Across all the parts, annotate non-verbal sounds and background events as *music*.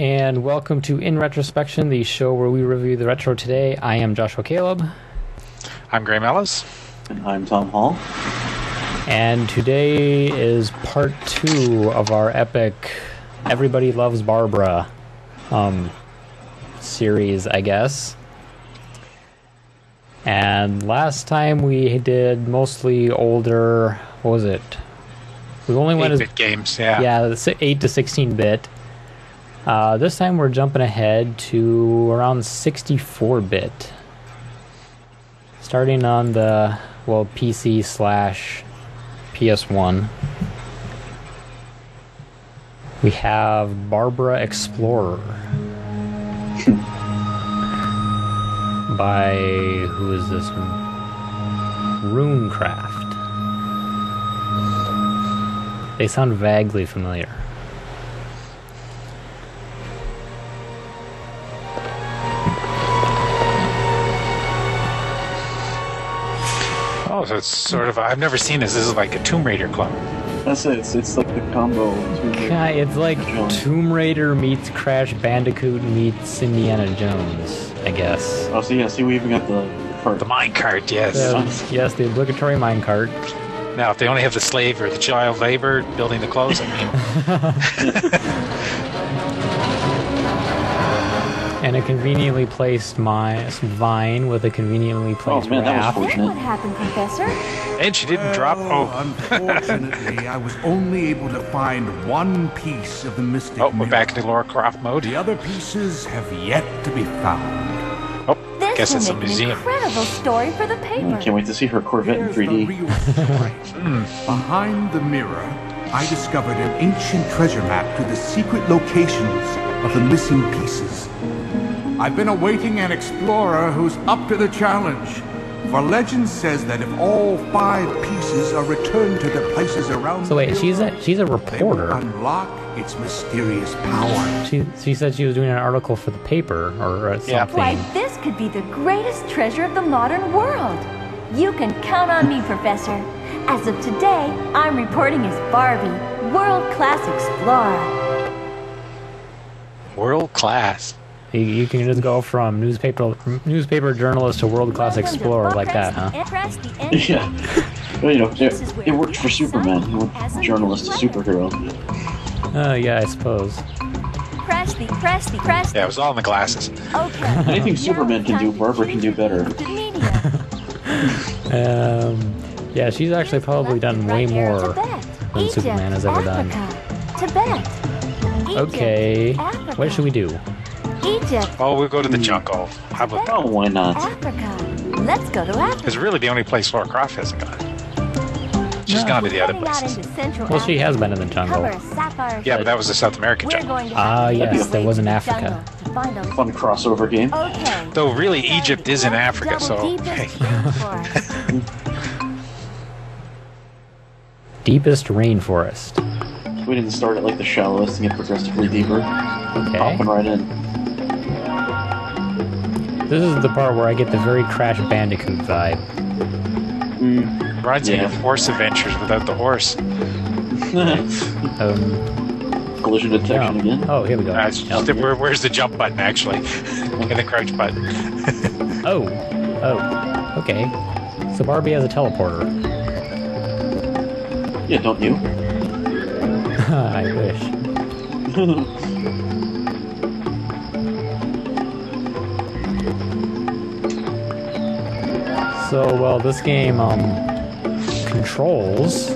and welcome to In Retrospection, the show where we review the retro today. I am Joshua Caleb, I'm Graham Ellis. And I'm Tom Hall. and today is part two of our epic Everybody Loves Barbara um, series, I guess. And last time we did mostly older, what was it? We only went as 8-bit games, yeah. yeah, 8 to 16 bit. Uh, this time we're jumping ahead to around 64 bit. Starting on the, well, PC slash PS1. We have Barbara Explorer. *laughs* by, who is this? Runecraft. They sound vaguely familiar. Oh, so it's sort of. I've never seen this. This is like a Tomb Raider clone. That's it. It's, it's like the combo. between Yeah, it's like Jones. Tomb Raider meets Crash Bandicoot meets Indiana Jones, I guess. Oh, so yeah, see, we even got the part. The minecart, yes. Um, yes, the obligatory minecart. Now, if they only have the slave or the child labor building the clothes, I mean, *laughs* And a conveniently placed mi- vine with a conveniently placed Oh placed man, that was raft. What happened, Professor? and she didn't drop. Oh, unfortunately, I was only able to find one piece of the mystic oh, we're mirror. back into Laura Croft mode. The other pieces have yet to be found. Oh, This guess will it's a make an incredible story for the hmm, paper. I can't wait to see her Corvette in Here's the 3D. real. *laughs* Hmm. Behind the mirror, I discovered an ancient treasure map to the secret locations of the missing pieces. I've been awaiting an explorer who's up to the challenge. For legend says that if all five pieces are returned to their places around So wait, the she's mirror, a she's a reporter. unlock its mysterious power. She she said she was doing an article for the paper or uh, Yeah. something. Why, this could be the greatest treasure of the modern world. You can count on me, *laughs* Professor. As of today, I'm reporting as Barbie, world-class explorer. World class. You, you can just go from newspaper newspaper journalist to world class explorer like that, huh? Press the *laughs* Enter Yeah. Well, you know, it, where it worked for Superman. He went as journalist to player. superhero. Uh, yeah, I suppose. Press the Press the Press. Yeah, it was all in the glasses. Okay. *laughs* Anything Superman can do, Barbara can do better. Media. *laughs* Um, yeah, she's actually probably done way more. Than Superman has ever done. Tibet. Okay, what should we do? Egypt, Oh, we'll go to the jungle. How about that? Oh, why not? Africa. Let's go to Africa. It's really the only place Laura Croft hasn't gone. She's No. gone to the other Heading out places. into Central Well, she has been in the Africa. jungle. Sapphire Yeah, but that was the South American jungle. Ah, have to yes, make our that was in Africa. jungle to find a- Fun crossover game. Okay. Though really, Egypt is in Africa, so deepest rainforest. *laughs* Deepest rainforest. We didn't start at like the shallowest and get progressively deeper. Okay. Hopping right in. This is the part where I get the very Crash Bandicoot vibe. Mm. Reminds me Yeah. of horse adventures without the horse. *laughs* Um, Collision detection yeah. again. Oh, here we go. Uh, it's just- where, where's the jump button actually? *laughs* and the crouch button. *laughs* Oh, oh, okay. So Barbie has a teleporter. Yeah, don't you? I wish. So, well, this game um controls.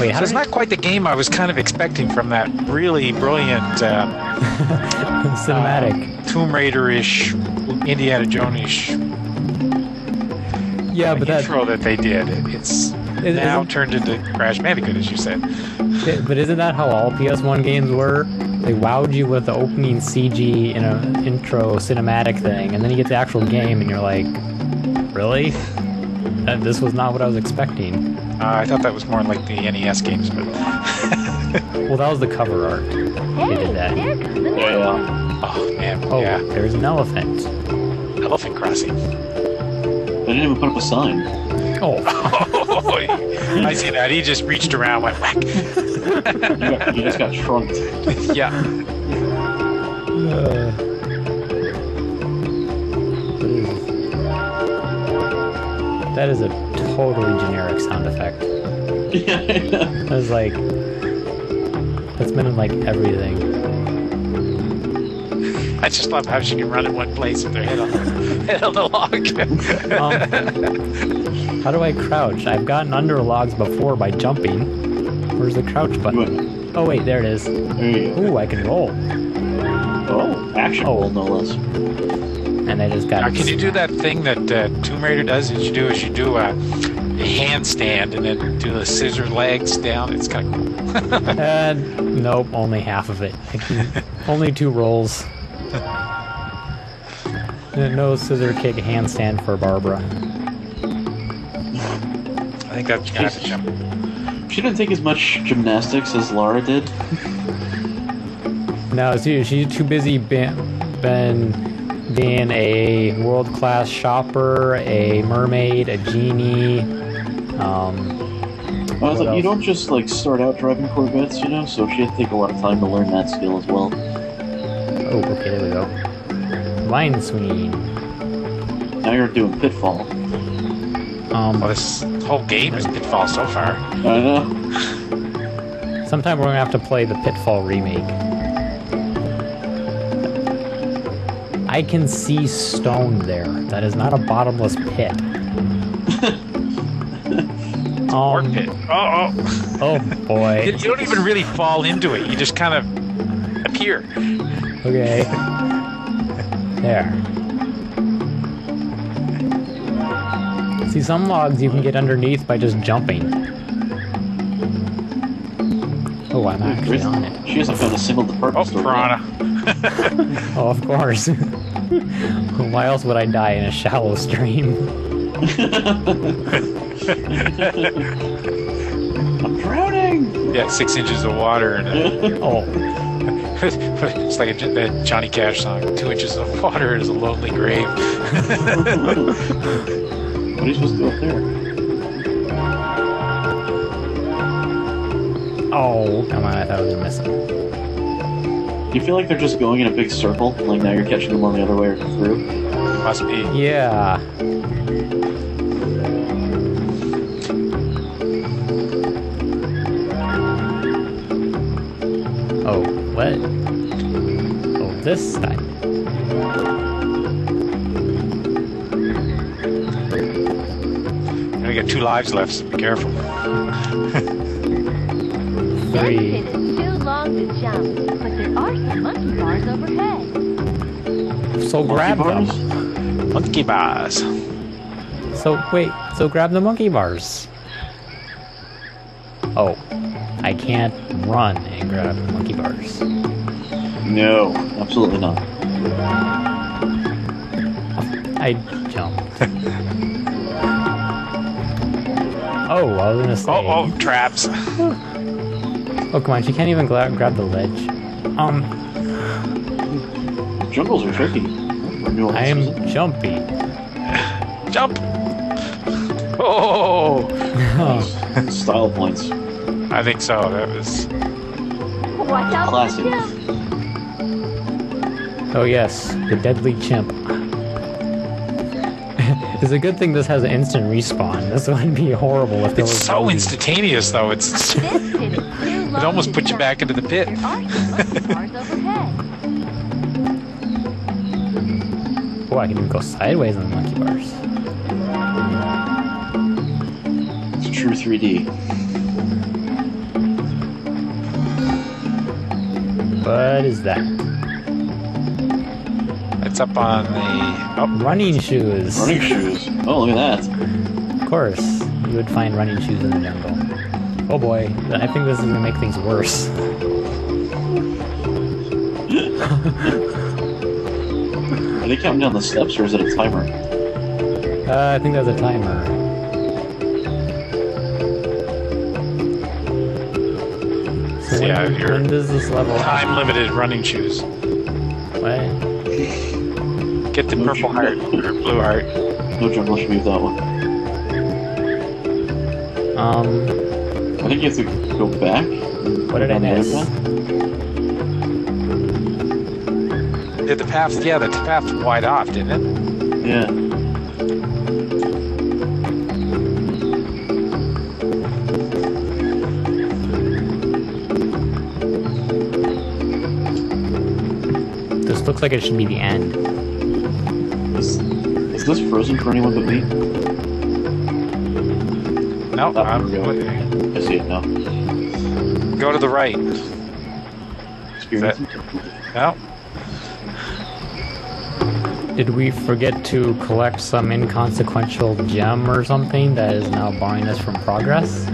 Wait, how So it's not quite the game I was kind of expecting from that really brilliant um, *laughs* cinematic? Tomb Raider-ish, Indiana Jones-ish yeah, but that intro that they did. It's Is- now turned into Crash Bandicoot, as you said. but isn't that how all PS1 games were? They wowed you with the opening CG in an intro cinematic thing, and then you get the actual game, and you're like, really? That, this was not what I was expecting. Uh, I thought that was more like the NES games, but *laughs* Well, that was the cover art. Hey, did that. there the Yeah, oh man, Oh, yeah, there's an elephant. Elephant Crossing. They didn't even put up a sign. Oh, *laughs* I see that. He just reached around, went whack. *laughs* You, got, you just got trunked. Yeah, Uh, that is a totally generic sound effect. Yeah. That's like that's been in like everything. I just love how she can run in one place with her head on the, *laughs* head on the log. Um, how do I crouch? I've gotten under logs before by jumping. Where's the crouch button? Oh wait, there it is. There. Ooh, I can roll. Oh, action Oh. roll, no less. And I just got. Now, can you do that thing that uh, Tomb Raider does? Is you do is you do a, a handstand and then do the scissor legs down. It's kind of cool. Uh, nope, only half of it. *laughs* Only two rolls. No scissor kick handstand for Barbara. I think that's kind of jump. She didn't take as much gymnastics as Lara did. No, see, she's too busy been, been being a world class shopper, a mermaid, a genie. Um, I was What like, you don't just like start out driving Corvettes, you know. So she had to take a lot of time to learn that skill as well. oh, okay, there we go. Line swinging. Now you're doing Pitfall. Um, Well, this whole game is Pitfall so far. I know. sometime we're gonna have to play the Pitfall remake. I can see stone there. That is not a bottomless pit. *laughs* Um, pit. Oh, oh. oh boy. You *laughs* you don't even really fall into it. You just kind of appear. Okay. There. See, some logs you can get underneath by just jumping. Oh, I'm actually on it. She hasn't found a single Oh, department store. piranha. *laughs* Oh, of course. *laughs* Why else would I die in a shallow stream? *laughs* I'm drowning. Yeah, six inches of water and a, *laughs* Oh, it's like a, J- that Johnny Cash song. Two inches of water is a lonely grave. What are you supposed to do up there? oh, come on! I thought I was missing. Do you feel like they're just going in a big circle? Like now you're catching them on the other way through? Must be. Yeah. Oh, what? Oh, this time. I got two lives left, so be careful. This *laughs* Three. Pit is too long to jump, but there are some monkey bars overhead. So grab Monkey them. Monkey bars. So wait, so grab the monkey bars. Oh, I can't run and grab the monkey bars. No, absolutely not. I jumped. *laughs* oh, I was gonna oh, say. Oh, oh, traps. Oh, come on, she can't even gla- grab the ledge. Um, Jungles are tricky. I am jumpy. Jump. *laughs* Oh, *laughs* Style points. I think so. That was. Watch out Classic. for oh yes, the deadly chimp. *laughs* it's a good thing this has an instant respawn. This would be horrible if there It's was so no- instantaneous, though. It's. It almost to puts you back into the pit. There are some monkey bars overhead. Oh, I can even go sideways on the monkey bars. It's true 3D. What is that? It's up on the. Oh, Running shoes. Running shoes. Oh, look at that. Of course, you would find running shoes in the jungle. Oh boy, I think this is gonna make things worse. Are they counting down the steps or is it a timer? Uh, I think there's a timer. So when, Yeah, you're- when does this level time limited running shoes. What? Get the purple heart or blue heart. No jungle should be with that one. Um, I think you have to go back. what did I On the other miss? did the path? Yeah, the path wide off, didn't it? Yeah. This looks like it should be the end. Is, is this frozen for anyone but me? No, Oh, I'm really? I see it now. go to the right. Experience. No, Did we forget to collect some inconsequential gem or something that is now barring us from progress?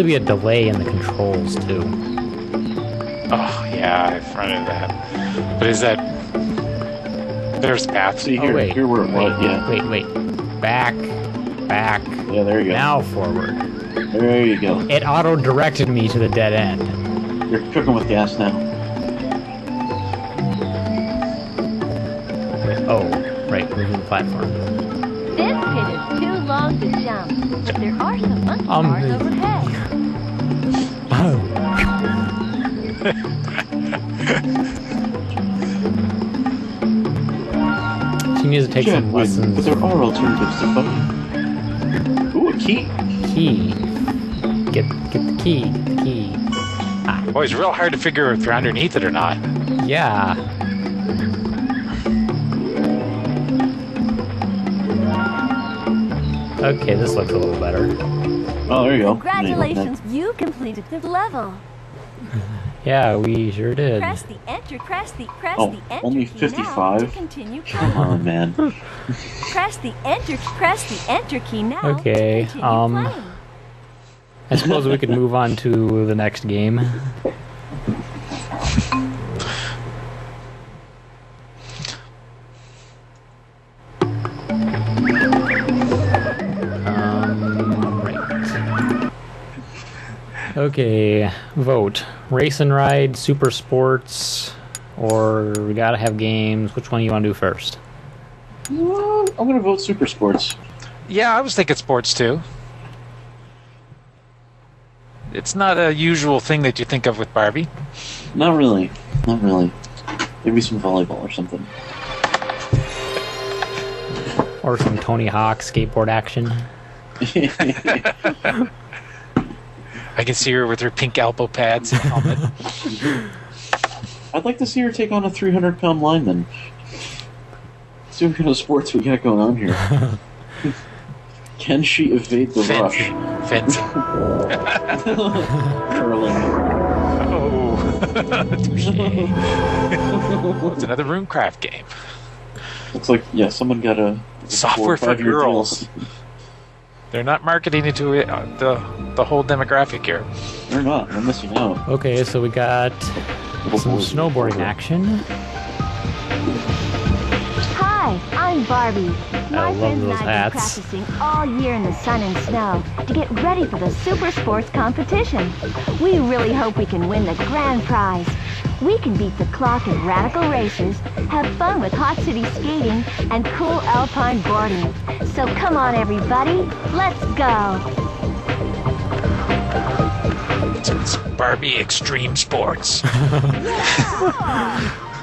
To be a delay in the controls too. Oh yeah, I've run into that. But is that? There's paths. See Oh here, wait, here where it wait, was. Yeah. wait, wait. Back, back, Yeah, there you go. now forward. There you go. It auto-directed me to the dead end. You're cooking with gas now. Wait, oh, right, moving the platform. This pit is too long to jump, but there are some monkey Um, bars the- overhead. Take Yeah, some lessons. but there are alternatives to fighting. Ooh, a key. Key. Get get the key. The key. Ah. Boy, it's real hard to figure if you're underneath it or not. Yeah. Okay, this looks a little better. Oh, there you go. Congratulations, you completed the level. *laughs* Yeah, we sure did. Press the enter, press the, press Oh, the enter only key now 55? to continue Come on, man. *laughs* Press the enter, press the enter key now Okay, to um, playing. I suppose we could move on to the next game. Um, right. Okay, vote. Race and ride, super sports, or we gotta have games. Which one do you want to do first? Well, I'm gonna vote Super Sports. Yeah, I was thinking sports too. It's not a usual thing that you think of with Barbie. Not really. Not really. Maybe some volleyball or something. Or some Tony Hawk skateboard action? *laughs* I can see her with her pink elbow pads and helmet. *laughs* I'd like to see her take on a 300 pound lineman. See what kind of sports we got going on here. *laughs* Can she evade the Fencing. rush? Fencing. *laughs* Curling. Oh. *laughs* It's another Runecraft game. Looks like, yeah, someone got a. Software for five-year girls. They're not marketing it to uh, the the whole demographic here. They're not. They're missing out. Okay, so we got some snowboarding action. Hi, I'm Barbie. My love friends and those I have been practicing all year in the sun and snow to get ready for the Super Sports competition. We really hope we can win the grand prize. We can beat the clock at radical races, have fun with hot city skating, and cool alpine boarding. So come on, everybody, let's go. It's Barbie Extreme Sports. *laughs*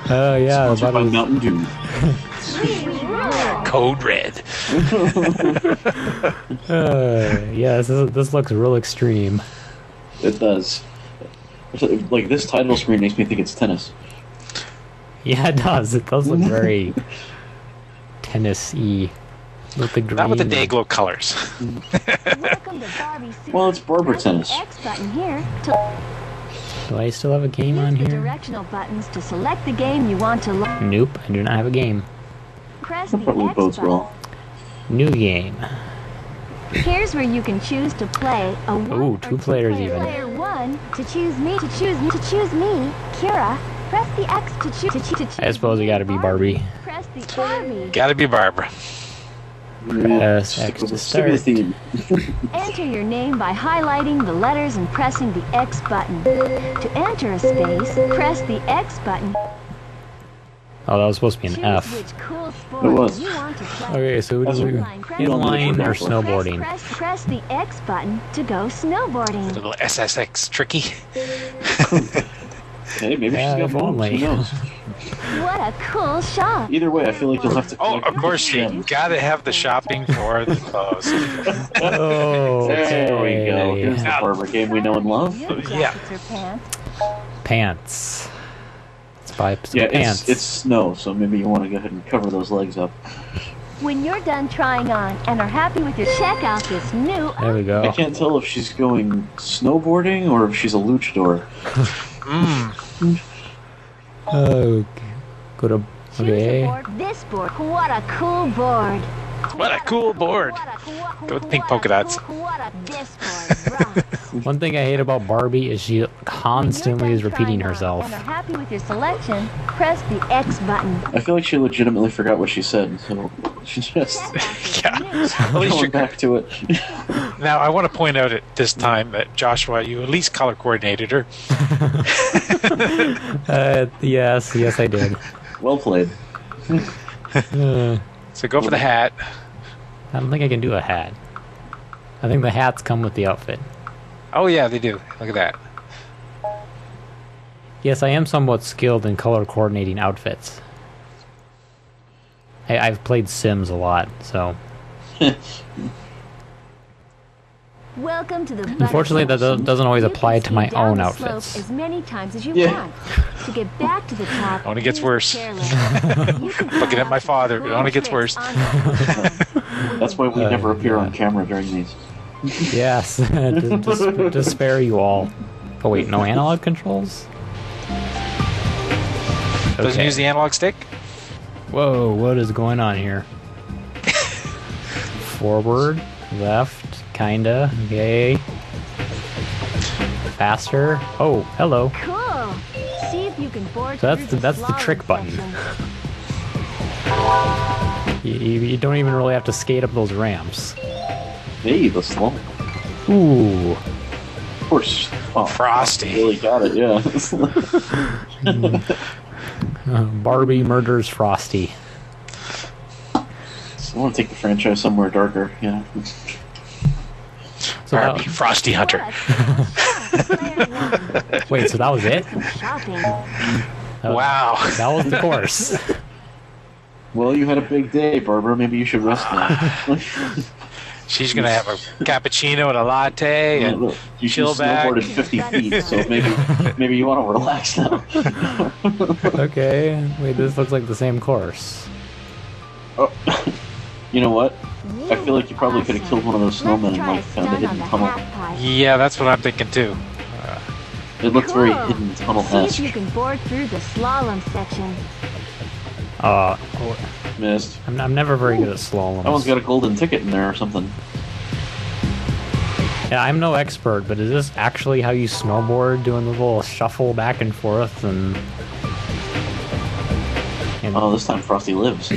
Oh yeah, Sponsored by about Mountain Dew. Code Red. *laughs* uh, yeah, this, is, this looks real extreme. It does. Like, this title screen makes me think it's tennis. Yeah, it does. It does look very *laughs* tennis-y with the green. Not with the day glow colors. Welcome to Barbie *laughs* Well, it's Barber Press the tennis. X button here to Do I still have a game on use the here? directional buttons to select the game you want to lo- Nope, I do not have a game. press the probably X bodes button. New game. Here's where you can choose to play a one Ooh, or two players two-player even. Player one to choose me to choose me to choose me, Kira. Press the X to choose to, choose. I suppose we me, gotta be Barbie. Press the Barbie. Gotta be Barbara. Press uh, X to the- stick with the start. *laughs* Enter your name by highlighting the letters and pressing the X button. To enter a space, press the X button. Oh, that was supposed to be an Choose F. which cool sport It was. you want to play. Okay, so That's do we, right. inline or Press- snowboarding? Press, press, press the X button to go snowboarding. Little SSX tricky. *laughs* Hey, maybe Yeah, she's if got bones. only. Who knows? *laughs* What a cool shop. Either way, I feel like you'll have to. Oh, collect of course you gems. gotta have the shopping for the clothes. Oh, *laughs* There we go. okay. Here's the Barbara game we know and love. Yeah. pants. Pants. Let's buy some Yeah, pants. it's it's snow, so maybe you want to go ahead and cover those legs up. When you're done trying on and are happy with your check out this new There we go. I can't tell if she's going snowboarding or if she's a luchador. *laughs* Mm. Oh, go to Choose a okay. board. This board. What a cool board. *laughs* What a cool board. What Go with pink polka dots. cool- What a this *laughs* board rocks. One thing I hate about Barbie is she constantly is repeating trying on herself. And are happy with your selection, press the X button. I feel like she legitimately forgot what she said, so she just Check out this Yeah. At least going you're, back to it. *laughs* now, I want to point out at this time that Joshua, you at least color coordinated her. Uh, yes, yes, I did. well played. Uh, So go for the hat. I don't think I can do a hat. I think the hats come with the outfit. Oh yeah, they do. Look at that. Yes, I am somewhat skilled in color coordinating outfits. I, I've played Sims a lot, so *laughs* Welcome to the Unfortunately, that do- doesn't always apply to my own the slope outfits. As many times as you Yeah. want. To get back to the *laughs* top. Only gets worse. the chairlift. *laughs* You can Looking at my out some father, it only gets worse. *laughs* That's why we Uh, never appear yeah. on camera during these. yes, to, to, to spare you all. Oh wait, no analog controls. Doesn't use the analog stick. Whoa, what is going on here? Forward, left, kinda, okay. Faster. Oh, hello. Cool. See if you can board So that's the- that's the trick button. *laughs* You, you, you don't even really have to skate up those ramps. Hey, the slow. Ooh. Of course. Oh, Frosty. Really got it, yeah. *laughs* Uh, Barbie murders Frosty. I want to take the franchise somewhere darker, yeah. So Barbie, that, Frosty Hunter. What a cool player one. wait, so that was it? Shopping. That was- Wow. That was the course. *laughs* Well, you had a big day, Barbara. Maybe you should rest now. *laughs* She's gonna have a cappuccino and a latte, Yeah, and look, you chill should back. snowboarded 50 *laughs* feet, so maybe maybe you want to relax now. okay. Wait, this looks like the same course. oh, you know what? I feel like you probably could have killed one of those snowmen and like found a hidden tunnel. yeah, that's what I'm thinking too. It looks very hidden tunnel See if you can board through the slalom section. Uh, Missed. I'm, I'm never very good at slalom. That one's got a golden ticket in there or something. Yeah, I'm no expert, but is this actually how you snowboard, doing the little shuffle back and forth and? and Oh, this time Frosty lives.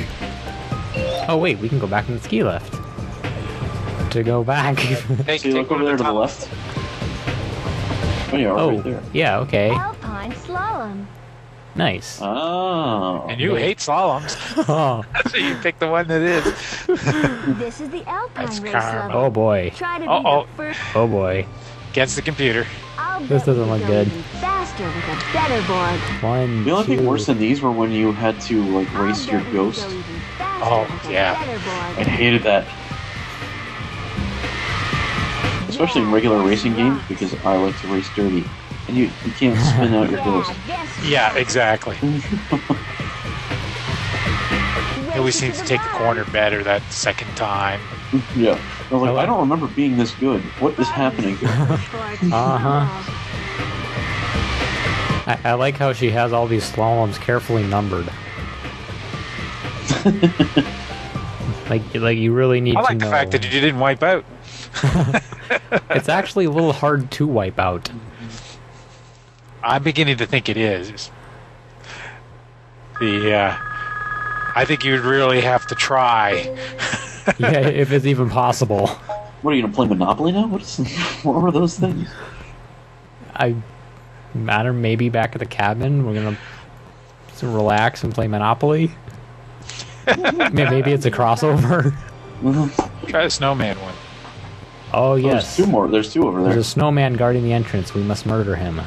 Oh wait, we can go back in the ski lift. To go back. Take, *laughs* See, take look over there to the tunnels. left. Oh yeah, right oh, there. yeah, okay, Alpine slalom. nice. Oh. And you hate slaloms, *laughs* Oh, so you pick the one that is. *laughs* This is the Alpine That's race karma. level. oh boy, Try to Uh-oh. the first. oh boy. Against the computer. I'll This doesn't look good. Faster with a better board. One, The only thing worse than these were when you had to like race your we can ghost. Go even faster Oh, yeah. I hated that. Especially in regular racing games because I like to race dirty. And you, you can't spin out your *laughs* Yeah, ghost. Yeah, exactly. *laughs* He always seems to take the corner better that second time. *laughs* Yeah. I was like, I like- I don't remember being this good. What is happening? Uh-huh. I, I like how she has all these slaloms carefully numbered. *laughs* like, like you really need I to like the know. fact that you didn't wipe out. *laughs* *laughs* it's actually a little hard to wipe out. I'm beginning to think it is. The uh, I think you'd really have to try. yeah, if it's even possible. What are you gonna play Monopoly now? What is? What were those things? I matter maybe back at the cabin we're gonna to relax and play Monopoly. May- Maybe it's a crossover. *laughs* Try the snowman one. Oh, oh There's yes, two more. There's two over there. there's a snowman guarding the entrance. We must murder him.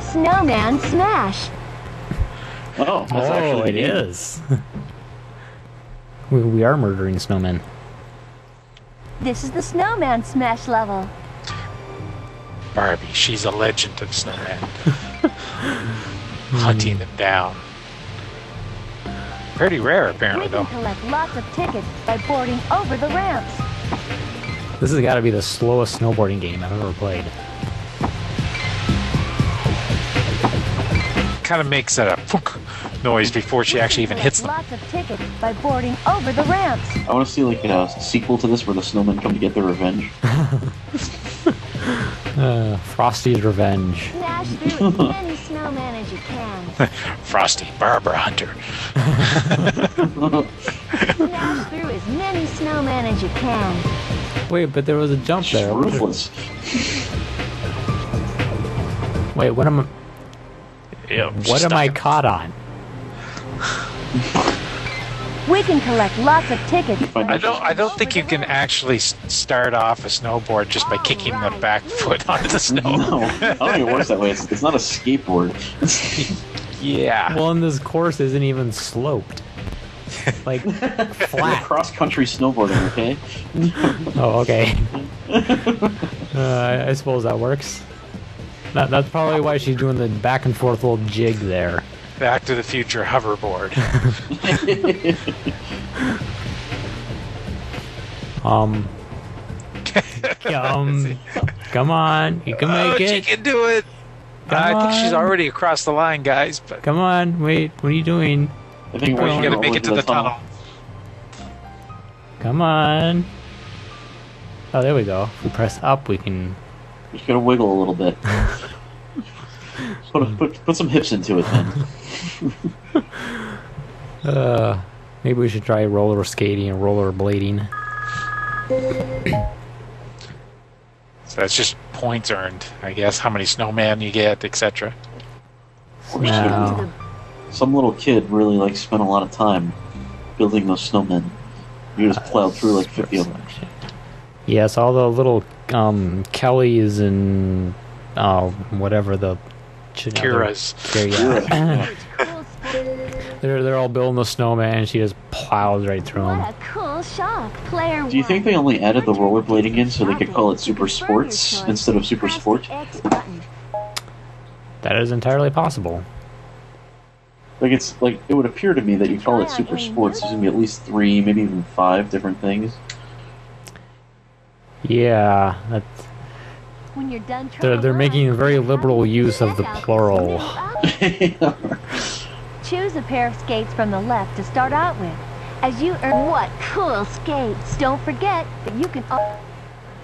Snowman Smash. Oh, that's oh, actually it game. is. *laughs* we, we are murdering snowmen. This is the Snowman Smash level. Barbie, she's a legend of snowman. *laughs* Hunting them down. Pretty rare, apparently, We can collect lots of tickets by boarding over the ramps. This has got to be the slowest snowboarding game I've ever played. Kind of makes that a punk noise before she actually even hits them. Lots of tickets by boarding over the ramps. I want to see like a sequel to this where the snowmen come to get their revenge. *laughs* Uh, Frosty's Revenge. *laughs* *laughs* Frosty, Barbara Hunter. Smash through as many snowmen as you can. Wait, but there was a jump She's there. ruthless. Wait, what am I? Yeah, What am I caught on? We can collect lots of tickets. I don't. I don't think you can actually start off a snowboard just by kicking the back foot *laughs* onto the snow. No, I don't think it works that way. It's, it's not a skateboard. *laughs* Yeah. Well, and this course isn't even sloped. Like It's *laughs* flat. cross country snowboarding, okay? *laughs* Oh, okay. *laughs* Uh, I- I suppose that works. That, that's probably why she's doing the back and forth little jig there. Back to the Future hoverboard. Um. um. Come on, you can make oh, make she can do it. Come I think she's already across the line, guys. But Come on, wait. What are you doing? I think we're gonna make it to the tunnel. Come on. Oh, there we go. If we press up, we can. Just gotta wiggle a little bit. *laughs* put, put, put some hips into it then. *laughs* Uh, maybe we should try roller skating and roller blading. *clears throat* So that's just points earned, I guess. How many snowmen you get, etc. Or No. some, some little kid really like spent a lot of time building those snowmen. You just plowed through like 50 of them. Yes, all the little um Kellys and uh whatever the ch- other- Kira's. Kira, *laughs* yeah. Cool *laughs* sport. They're they're all building the snowman. and She just plows right through What them. a cool shop. Player Do you think they only added the rollerblading in so they could call it Super Sports instead of Super Sport? That is entirely possible. Like it's like it would appear to me that you call it Super Sports. There's gonna be at least three, maybe even five different things. Yeah, that's, When you're done they're they're making very liberal use of the check out this plural. *laughs* new outfit. Choose a pair of skates from the left to start out with. As you earn what cool skates. Don't forget that you can al-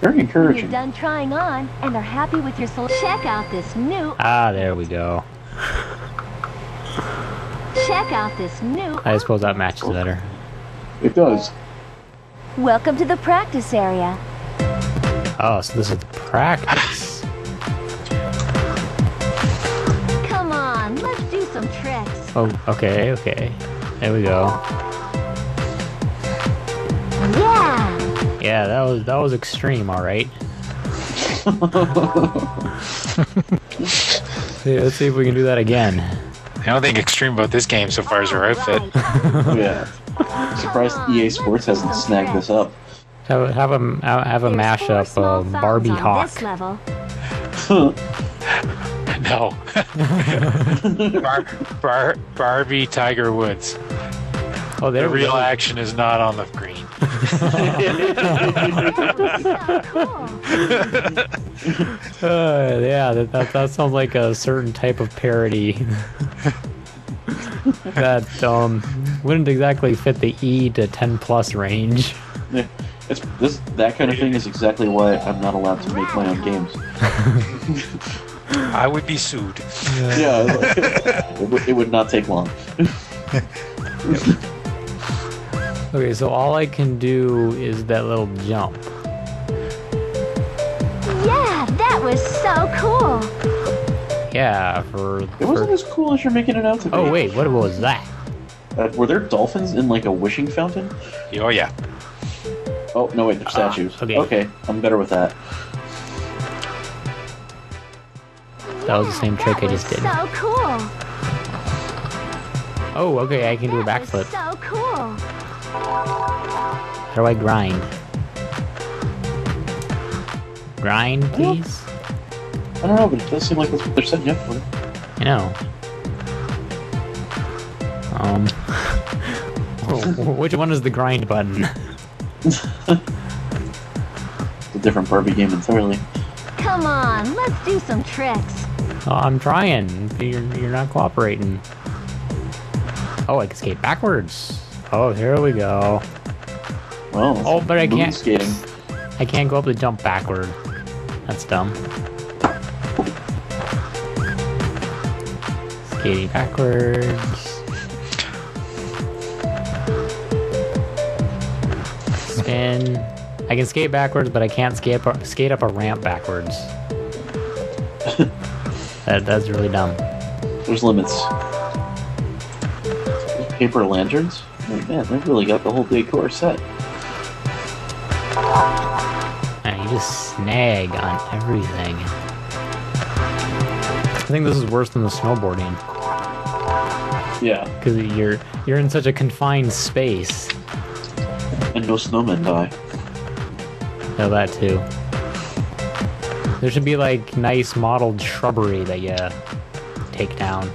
Very when you're done trying on and are happy with your selection. Check out this new Ah, there we go. check out this new I suppose that matches better. It does. Welcome to the practice area. Oh, so this is the practice. Oh, okay, okay. There we go. Yeah. Yeah, that was that was extreme, all right. *laughs* See, let's see if we can do that again. The only thing extreme about this game so far is her outfit. *laughs* Yeah. I'm surprised EA Sports hasn't snagged this up. Have, have a have a mashup of Barbie fountains Hawk. *laughs* level. *laughs* No. *laughs* Bar- Bar- Barbie Tiger Woods. Oh, there The real go. action is not on the green. *laughs* Uh, yeah, that, that that sounds like a certain type of parody. that um wouldn't exactly fit the E to 10 plus range. Yeah. It's this that kind of thing is exactly why I'm not allowed to make my own games. I would be sued. Yeah, like, *laughs* it, would, it would not take long. *laughs* Okay, so all I can do is that little jump. Yeah, that was so cool. Yeah, for. It wasn't for as cool as you're making it out to be. oh wait, what was that? Uh, were there dolphins in like a wishing fountain? Oh yeah. Oh no, wait, they're Ah, statues. okay. okay, I'm better with that. That was the same trick I just did. So cool. Oh, okay, I can do a backflip. So cool. How do I grind? Grind, please? I don't know, but it does seem like that's what they're setting you up for. I know. Um. *laughs* which one is the grind button? *laughs* It's a different Barbie game entirely. Come on, let's do some tricks. Oh, I'm trying. You're, you're not cooperating. Oh, I can skate backwards. Oh, here we go. Well, Oh, but I can't- skating. I can't go up the jump backward. That's dumb. Skating backwards. Spin. I can skate backwards, but I can't skate up, skate up a ramp backwards. That, that's really dumb. There's limits. There's paper lanterns. Like, man, they've really got the whole decor set. And you just snag on everything. I think this is worse than the snowboarding Yeah, because you're you're in such a confined space. and no snowmen die. Know that too. There should be like nice modeled shrubbery that you take down.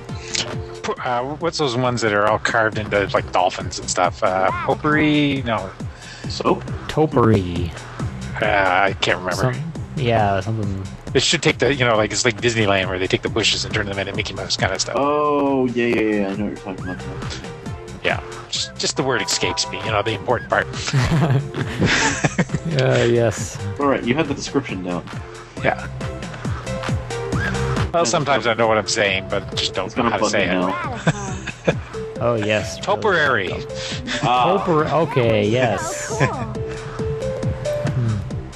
Uh, what's those ones that are all carved into like dolphins and stuff? Uh, potpourri? No, So, Topiary. uh, I can't remember. Some, yeah, something. It should take the you know like it's like Disneyland where they take the bushes and turn them into Mickey Mouse kind of stuff. oh yeah, yeah, yeah. I know what you're talking about. Now. Yeah, just, just the word escapes me. You know the important part. *laughs* *laughs* Uh, yes. All right, you had the description down. Yeah. Well, sometimes I know what I'm saying, but just don't It's know gonna how to say me it. *laughs* Oh yes. Topiary. Ah, *laughs* Topiary. Okay. Yes. *laughs*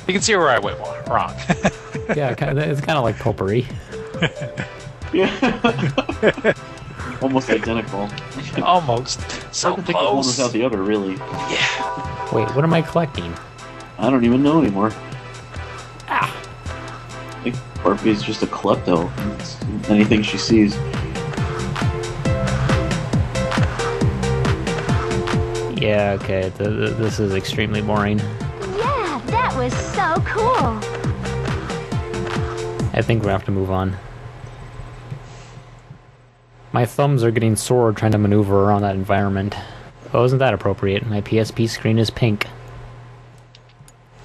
You can see where I went wrong. Yeah. Kind of, it's kind of like potpourri. yeah. Almost identical. Almost. So Hard to think of one close. without the other, really. Yeah. Wait, what am I collecting? I don't even know anymore. Ah. I think Barbie's just a klepto. It's anything she sees. Yeah. Okay. Th- th- this is extremely boring. Yeah, that was so cool. I think we have to move on. My thumbs are getting sore trying to maneuver around that environment. Oh, isn't that appropriate? My PSP screen is pink.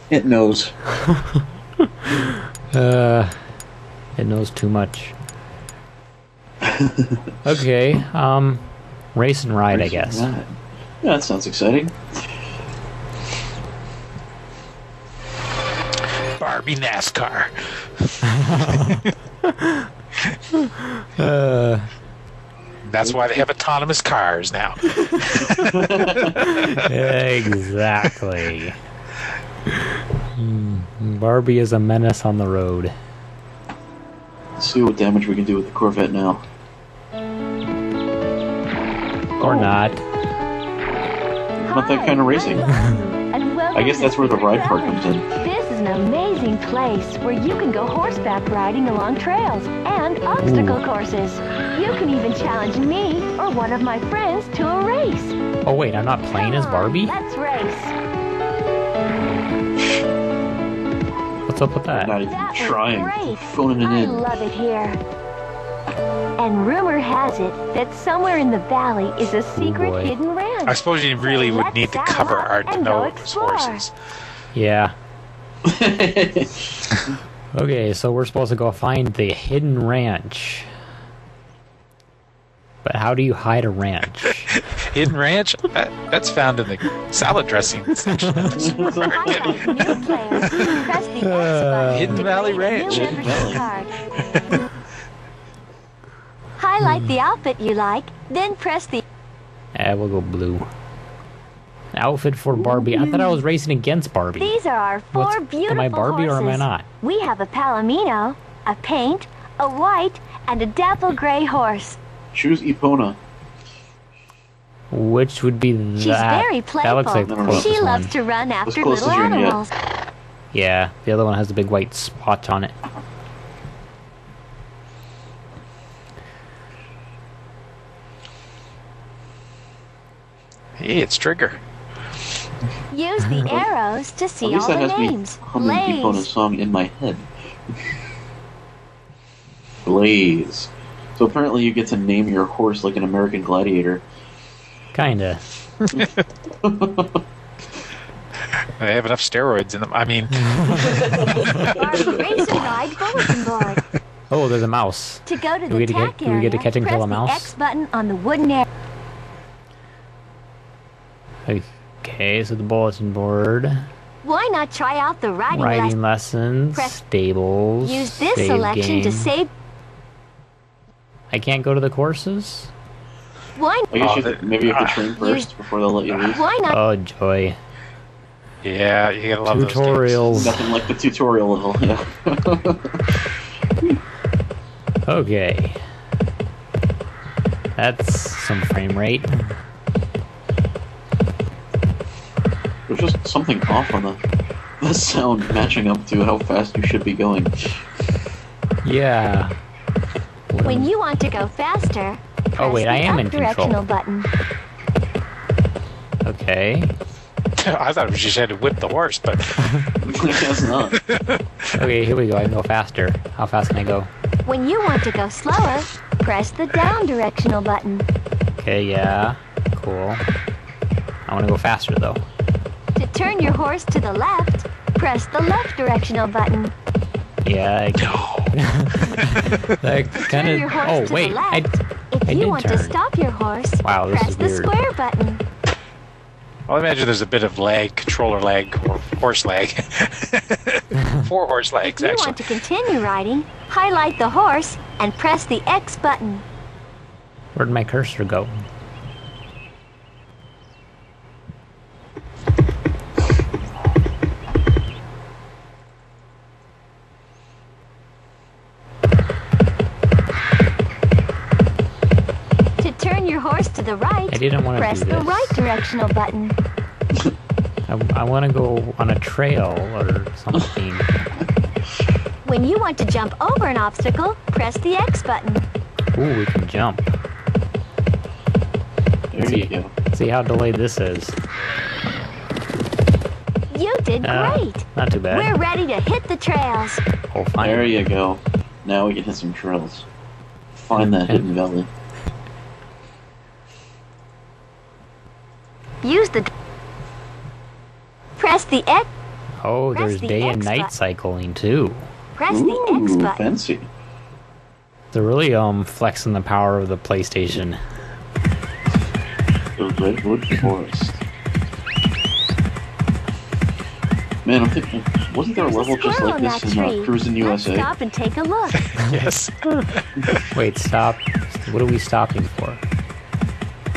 It knows. *laughs* Uh, it knows too much. okay, um, race and ride, I guess. Right. Yeah, that sounds exciting. Barbie NASCAR. *laughs* Uh, That's why they have autonomous cars now. *laughs* *laughs* exactly. Hmm, Barbie is a menace on the road. Let's see what damage we can do with the Corvette now. Or Oh, not. Not that kind of racing. I guess that's where the ride part comes in. This is an amazing place where you can go horseback riding along trails and obstacle Ooh. courses. You can even challenge me or one of my friends to a race. Oh wait, I'm not playing as Barbie? Let's race. Up with Not even That trying. Phoning it I in. love it here. And rumor has it that somewhere in the valley is a secret boy. hidden ranch. I suppose you really would need the cover up art to and know go it was horses. Yeah. *laughs* Okay, so we're supposed to go find the hidden ranch. But how do you hide a ranch? Hidden Ranch? That, that's found in the salad dressing *laughs* section of the supermarket. New players, press the X button Hidden Valley create a new Ranch. Hidden membership card. Highlight the outfit you like, then press the Eh, we'll go blue. Outfit for Barbie. I thought I was racing against Barbie. These are our four What's- beautiful am I Barbie or am I horses. not? We have a Palomino, a paint, a white, and a dapple gray horse. Choose Epona. Which would be that? She's very That looks like the playful. closest She loves one. to run after close little as you're gonna get. animals. Yeah, the other one has a big white spot on it. Hey, it's Trigger. Use the *laughs* arrows to At see least all that the has me names. humming Epona's Blaze. song in my head. *laughs* Blaze. So apparently you get to name your horse like an American gladiator. Kinda. They have enough steroids in them. I mean, Our race and ride bulletin board. Oh, there's a mouse. To go to Do we the get to tack get- do we get to catch and kill a the mouse? X button on the wooden arrow. Okay, so the bulletin board, Why not try out the riding, writing lesson? lessons, Press- stables. Use this save selection game. to save. I can't go to the courses. Why? I guess you have to, the- maybe you have to ah. train first before they'll let you leave. Why not? Oh joy! yeah, you gotta love those games. Tutorials. Nothing like the tutorial level. Yeah. *laughs* Okay, that's some frame rate. There's just something off on the the sound matching up to how fast you should be going. Yeah. When you want to go faster, press Oh, wait, I am in control. directional button. Okay. *laughs* I thought it was just had to whip the horse, but *laughs* Guess not. *laughs* Okay, here we go. I can go faster. How fast can I go? When you want to go slower, press the down directional button. Okay, yeah. Cool. I want to go faster though. To turn your horse to the left, press the left directional button. Yeah. I, that kind of. Oh wait, I. left. If I you did want to stop your horse, Wow, this press is the weird. square button. I'll imagine there's a bit of lag, controller lag, or horse lag. *laughs* Four horse lags, If you actually. want to continue riding, highlight the horse and press the X button. Where'd my cursor go? Turn to the right, I didn't want to press do the right directional button. *laughs* I, I want to go on a trail or something. *laughs* When you want to jump over an obstacle, press the X button. Ooh, we can jump. There See. you go. See how delayed this is. You did Uh, great. Not too bad. We're ready to hit the trails. Oh, fine. There you go. Now we can hit some trails. Find that hidden valley. Use the. Press the X. Oh, there's the day and night cycling too. Press the X Ooh, button. fancy. They're really um flexing the power of the PlayStation. The Redwood Forest. Man, I'm thinking, wasn't there a There's level just squirrel like in this in uh, tree. Cruis'n Let's USA? stop and take a look. *laughs* yes. *laughs* Wait, stop. What are we stopping for?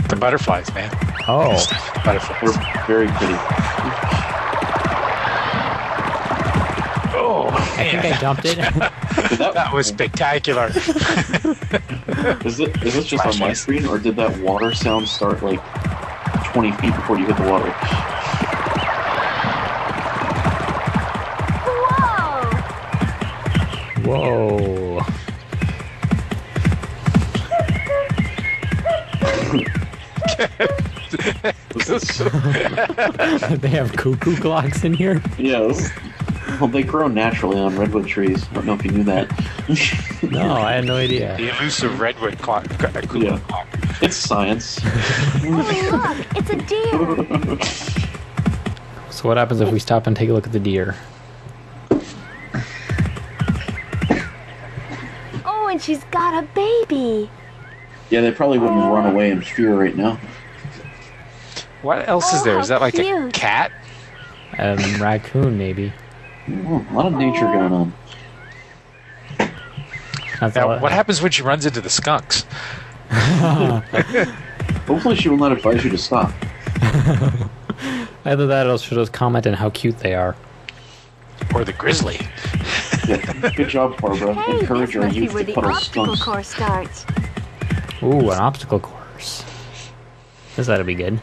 The butterflies, man. Oh, Butterflies. They're very pretty. Oh, I think I dumped it. *laughs* That, that was spectacular. *laughs* Is, it, is this just on my screen, or did that water sound start like 20 feet before you hit the water? *laughs* they have cuckoo clocks in here. yeah, well, they grow naturally on redwood trees. I don't know if you knew that. No, I had no idea. the elusive redwood clock. uh, cuckoo Yeah. clock. it's science. *laughs* Oh, look! It's a deer! So what happens if we stop and take a look at the deer? Oh, and she's got a baby! Yeah, they probably wouldn't run away in fear right now. What else is Oh, there? Is that like a cute. cat? Um, *laughs* raccoon maybe. Oh, a lot of nature going on. Now, what happens when she runs into the skunks? *laughs* Hopefully, she will not advise you to stop. *laughs* Either that or she'll just comment on how cute they are. Or the grizzly? Yeah, good job, Barbara. Hey, Encourage this our must youth where to the puddle obstacle stunts. course starts. Ooh, an obstacle course. This ought to be good.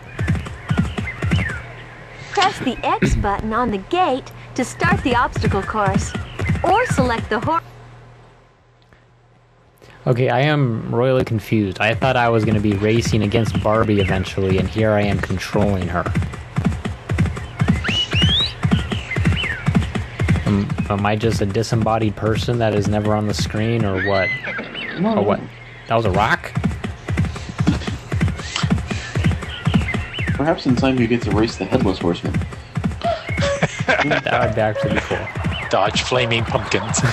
Press the X button on the gate to start the obstacle course. Or select the horse. Okay, I am royally confused. I thought I was going to be racing against Barbie eventually, and here I am controlling her. Am, am I just a disembodied person that is never on the screen, or what? No, Or what? That was a rock? Perhaps in time you get to race the headless horseman. That would actually be cool. Dodge flaming pumpkins. *laughs* I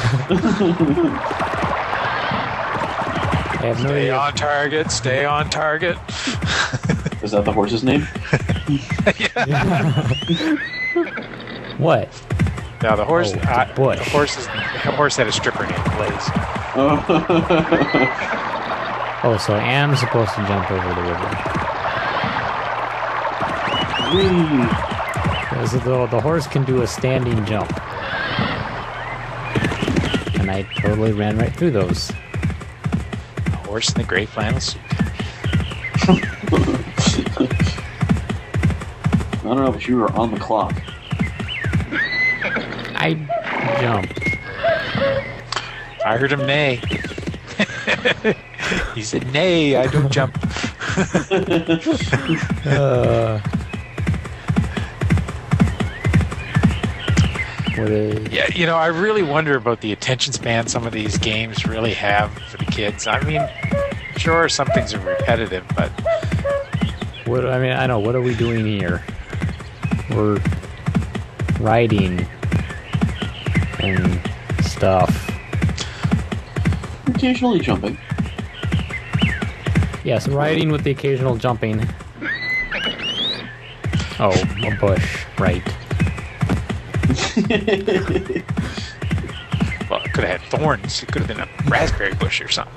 have no Stay on target. Stay on target. *laughs* Is that the horse's name? *laughs* What? Now the horse. Oh, it's a uh, bush. the horse is. The horse had a stripper named Blaze. Oh, so I am supposed to jump over the river. Whee! Because the, the horse can do a standing jump. And I totally ran right through those. The horse in the gray flannel suit. *laughs* I don't know, but you were on the clock. I jumped. I heard him neigh. *laughs* he said, "Nay, I don't jump." *laughs* Uh, what a, Yeah, you know, I really wonder about the attention span some of these games really have for the kids. I mean, sure, some things are repetitive, but what I mean, I know. What are we doing here? We're riding and stuff. Occasionally jumping. Yes, riding with the occasional jumping. Oh, a bush, right? Well, it could have had thorns. It could have been a raspberry bush or something.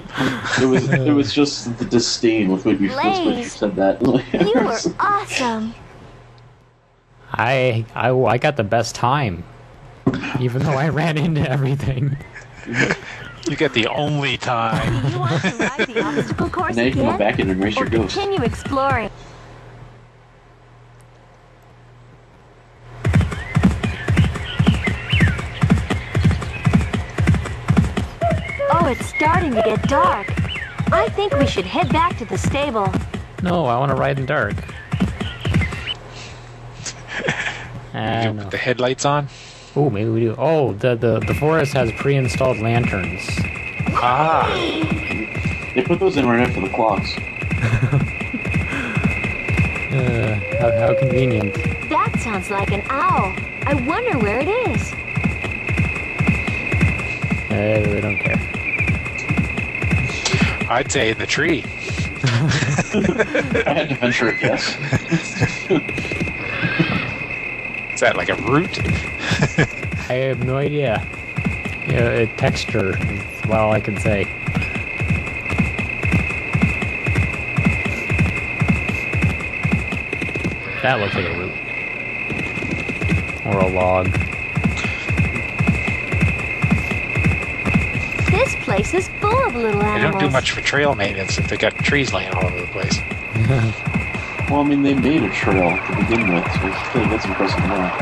It was it was just the disdain with which you, with which you said that. You were awesome. I, I I got the best time, even though I ran into everything. You get the only time. You want to ride the obstacle course now you can again? go back in and race or your ghost. continue exploring? It's starting to get dark. I think we should head back to the stable. No, I want to ride in dark. *laughs* You do no. put the headlights on. Oh, maybe we do. Oh, the, the the forest has pre-installed lanterns. Ah, They put those in right after the clocks. *laughs* Uh, how, how convenient. That sounds like an owl. I wonder where it is. I really don't care. I'd say the tree. *laughs* I had to venture a guess. *laughs* Is that like a root? *laughs* I have no idea. Yeah, uh, texture is well I can say. That looks like a root. Or a log. Place is full of little They don't do much for trail maintenance if they got trees laying all over the place. *laughs* Well, I mean, they made a trail to begin with, so I feel like that's impressive enough.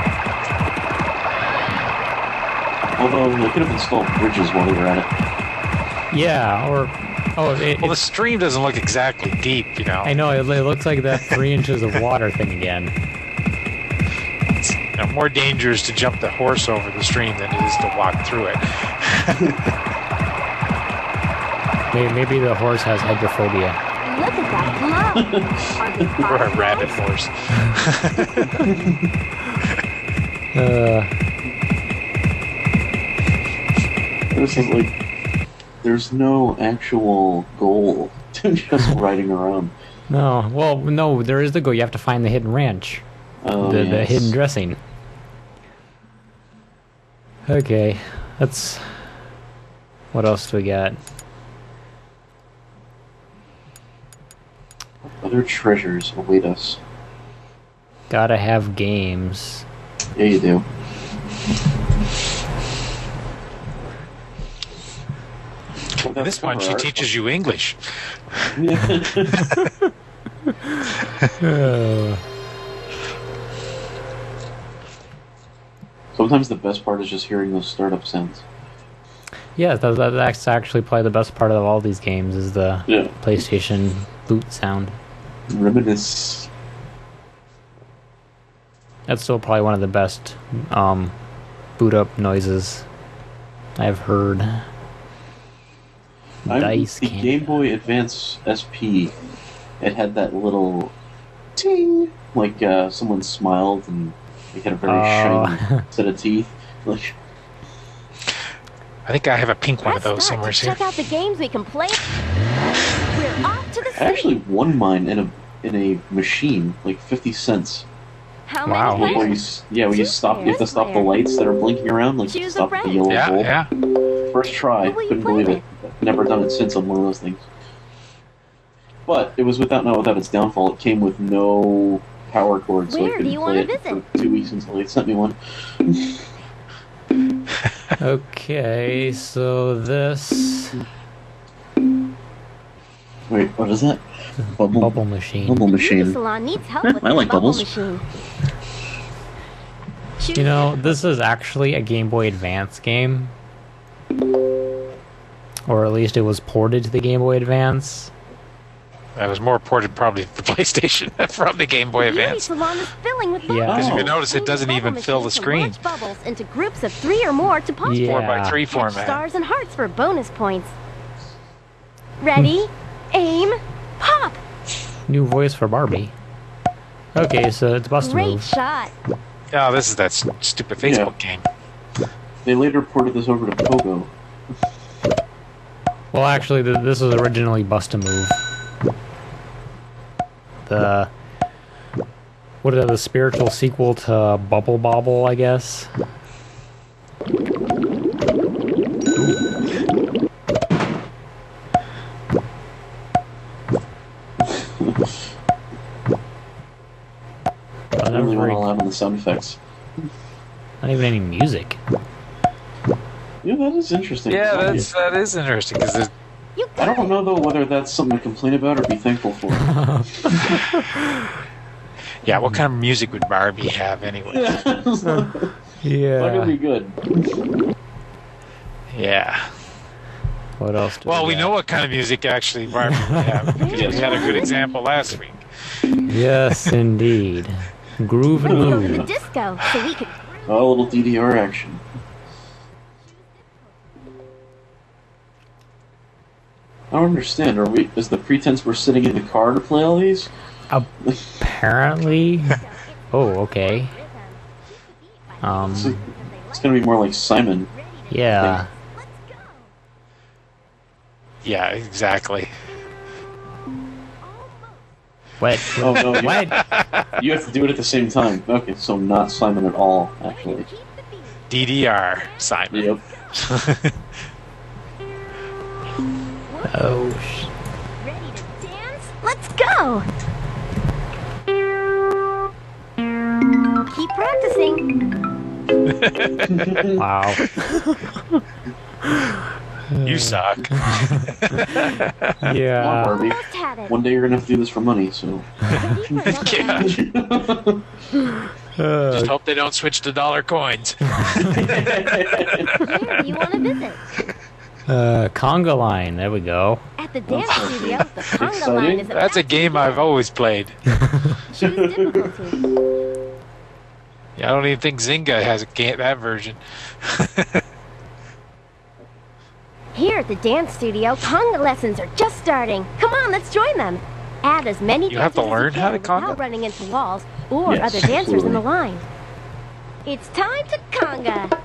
Although they could have installed bridges while they were at it. Yeah, or oh, it, Well, the stream doesn't look exactly deep, you know. I know it, it looks like that three *laughs* inches of water thing again. It's you know, more dangerous to jump the horse over the stream than it is to walk through it. *laughs* Maybe, maybe the horse has hydrophobia. Look at that glow. *laughs* Are they or a rabbit horse. *laughs* Uh, This is like, there's no actual goal *laughs* to just riding around. no, well, no, there is the goal. You have to find the hidden ranch. Oh, the, the hidden dressing. Okay, let's. What else do we got? Other treasures await us. Gotta have games. Yeah, you do. Without This one, she art. teaches you English. Uh, *laughs* *laughs* Sometimes the best part is just hearing those startup sounds. Yeah, that, that, that's actually probably the best part of all these games is the Yeah. PlayStation boot sound. Reminisce. That's still probably one of the best um, boot up noises I've heard. I'm- Dice the can- Game Boy Advance SP, it had that little ting, like uh, someone smiled and it had a very Oh. shiny *laughs* set of teeth. Like, I think I have a pink one of those somewhere to here. check out the games we can play. We're off to the I actually won mine in a in a machine, like fifty cents. How Wow. many Where you, yeah, where you stop, you have to stop the lights that are blinking around, like Choose stop the friend. yellow Yeah, bulb. yeah. First try, Who will you couldn't believe it. Never done it since on one of those things. But it was without not without its downfall. It came with no power cord, so I Where do couldn't you play wanna it visit? for two weeks until they sent me one. *laughs* Okay, so this Wait, what is that? Bubble, bubble machine. bubble machine. salon needs help Eh, with I like bubble bubbles. machine. You know, this is actually a Game Boy Advance game. Or at least it was ported to the Game Boy Advance. That was more ported probably to the *laughs* PlayStation *laughs* from the Game Boy The beauty Advance. salon is filling with Yeah. bubbles. Because if you notice, it doesn't even fill the screen. bubbles into groups of three or more to pop. Yeah. Four by three Catch format. stars and hearts for bonus points. Ready, hmm. aim, pop! New voice for Barbie. Okay, so it's Bust a Great Move. shot. Oh, this is that s- stupid Facebook game. They later ported this over to Pogo. Well, actually, th- this was originally Bust a Move. The. What is it, the spiritual sequel to Bubble Bobble, I guess? Well, I that don't was really want very- to allow the sound effects. not even any music. Yeah, that is interesting. Yeah, that's that is interesting because You I don't know though whether that's something to complain about or be thankful for. *laughs* yeah, what kind of music would Barbie have anyway? it's not gonna be Yeah. good. Yeah. What else? do Well, we got? know what kind of music actually Barbie would have *laughs* because we had a good example last week. Yes, indeed. Groove and Let's go to the move. disco so we can. Oh, a little DDR action. I don't understand. Are we? Is the pretense we're sitting in the car to play all these? Apparently. *laughs* Oh, okay. Um. It's gonna be more like Simon. Yeah. Yeah, exactly. What? Oh no, you, *laughs* What? you have to do it at the same time. Okay, so not Simon at all, actually. DDR, Simon. Yep. *laughs* Oh. Sh- Ready to dance? Let's go! *laughs* Keep practicing. wow. You suck. *laughs* Come on, Yeah. Barbie. Just had it. One day you're gonna have to do this for money. So. Ready for another Yeah. Just hope they don't switch to dollar coins. *laughs* Where do you want to visit? Uh, conga line. There we go. At the dance studio, the conga exciting. line is That's a game I've always played. *laughs* Choose difficulty. Yeah, I don't even think Zynga has a game that version. *laughs* Here at the dance studio, conga lessons are just starting. Come on, let's join them. Add as many You have to learn how to can conga? without running into walls or Yes, other dancers in the line. It's time to conga.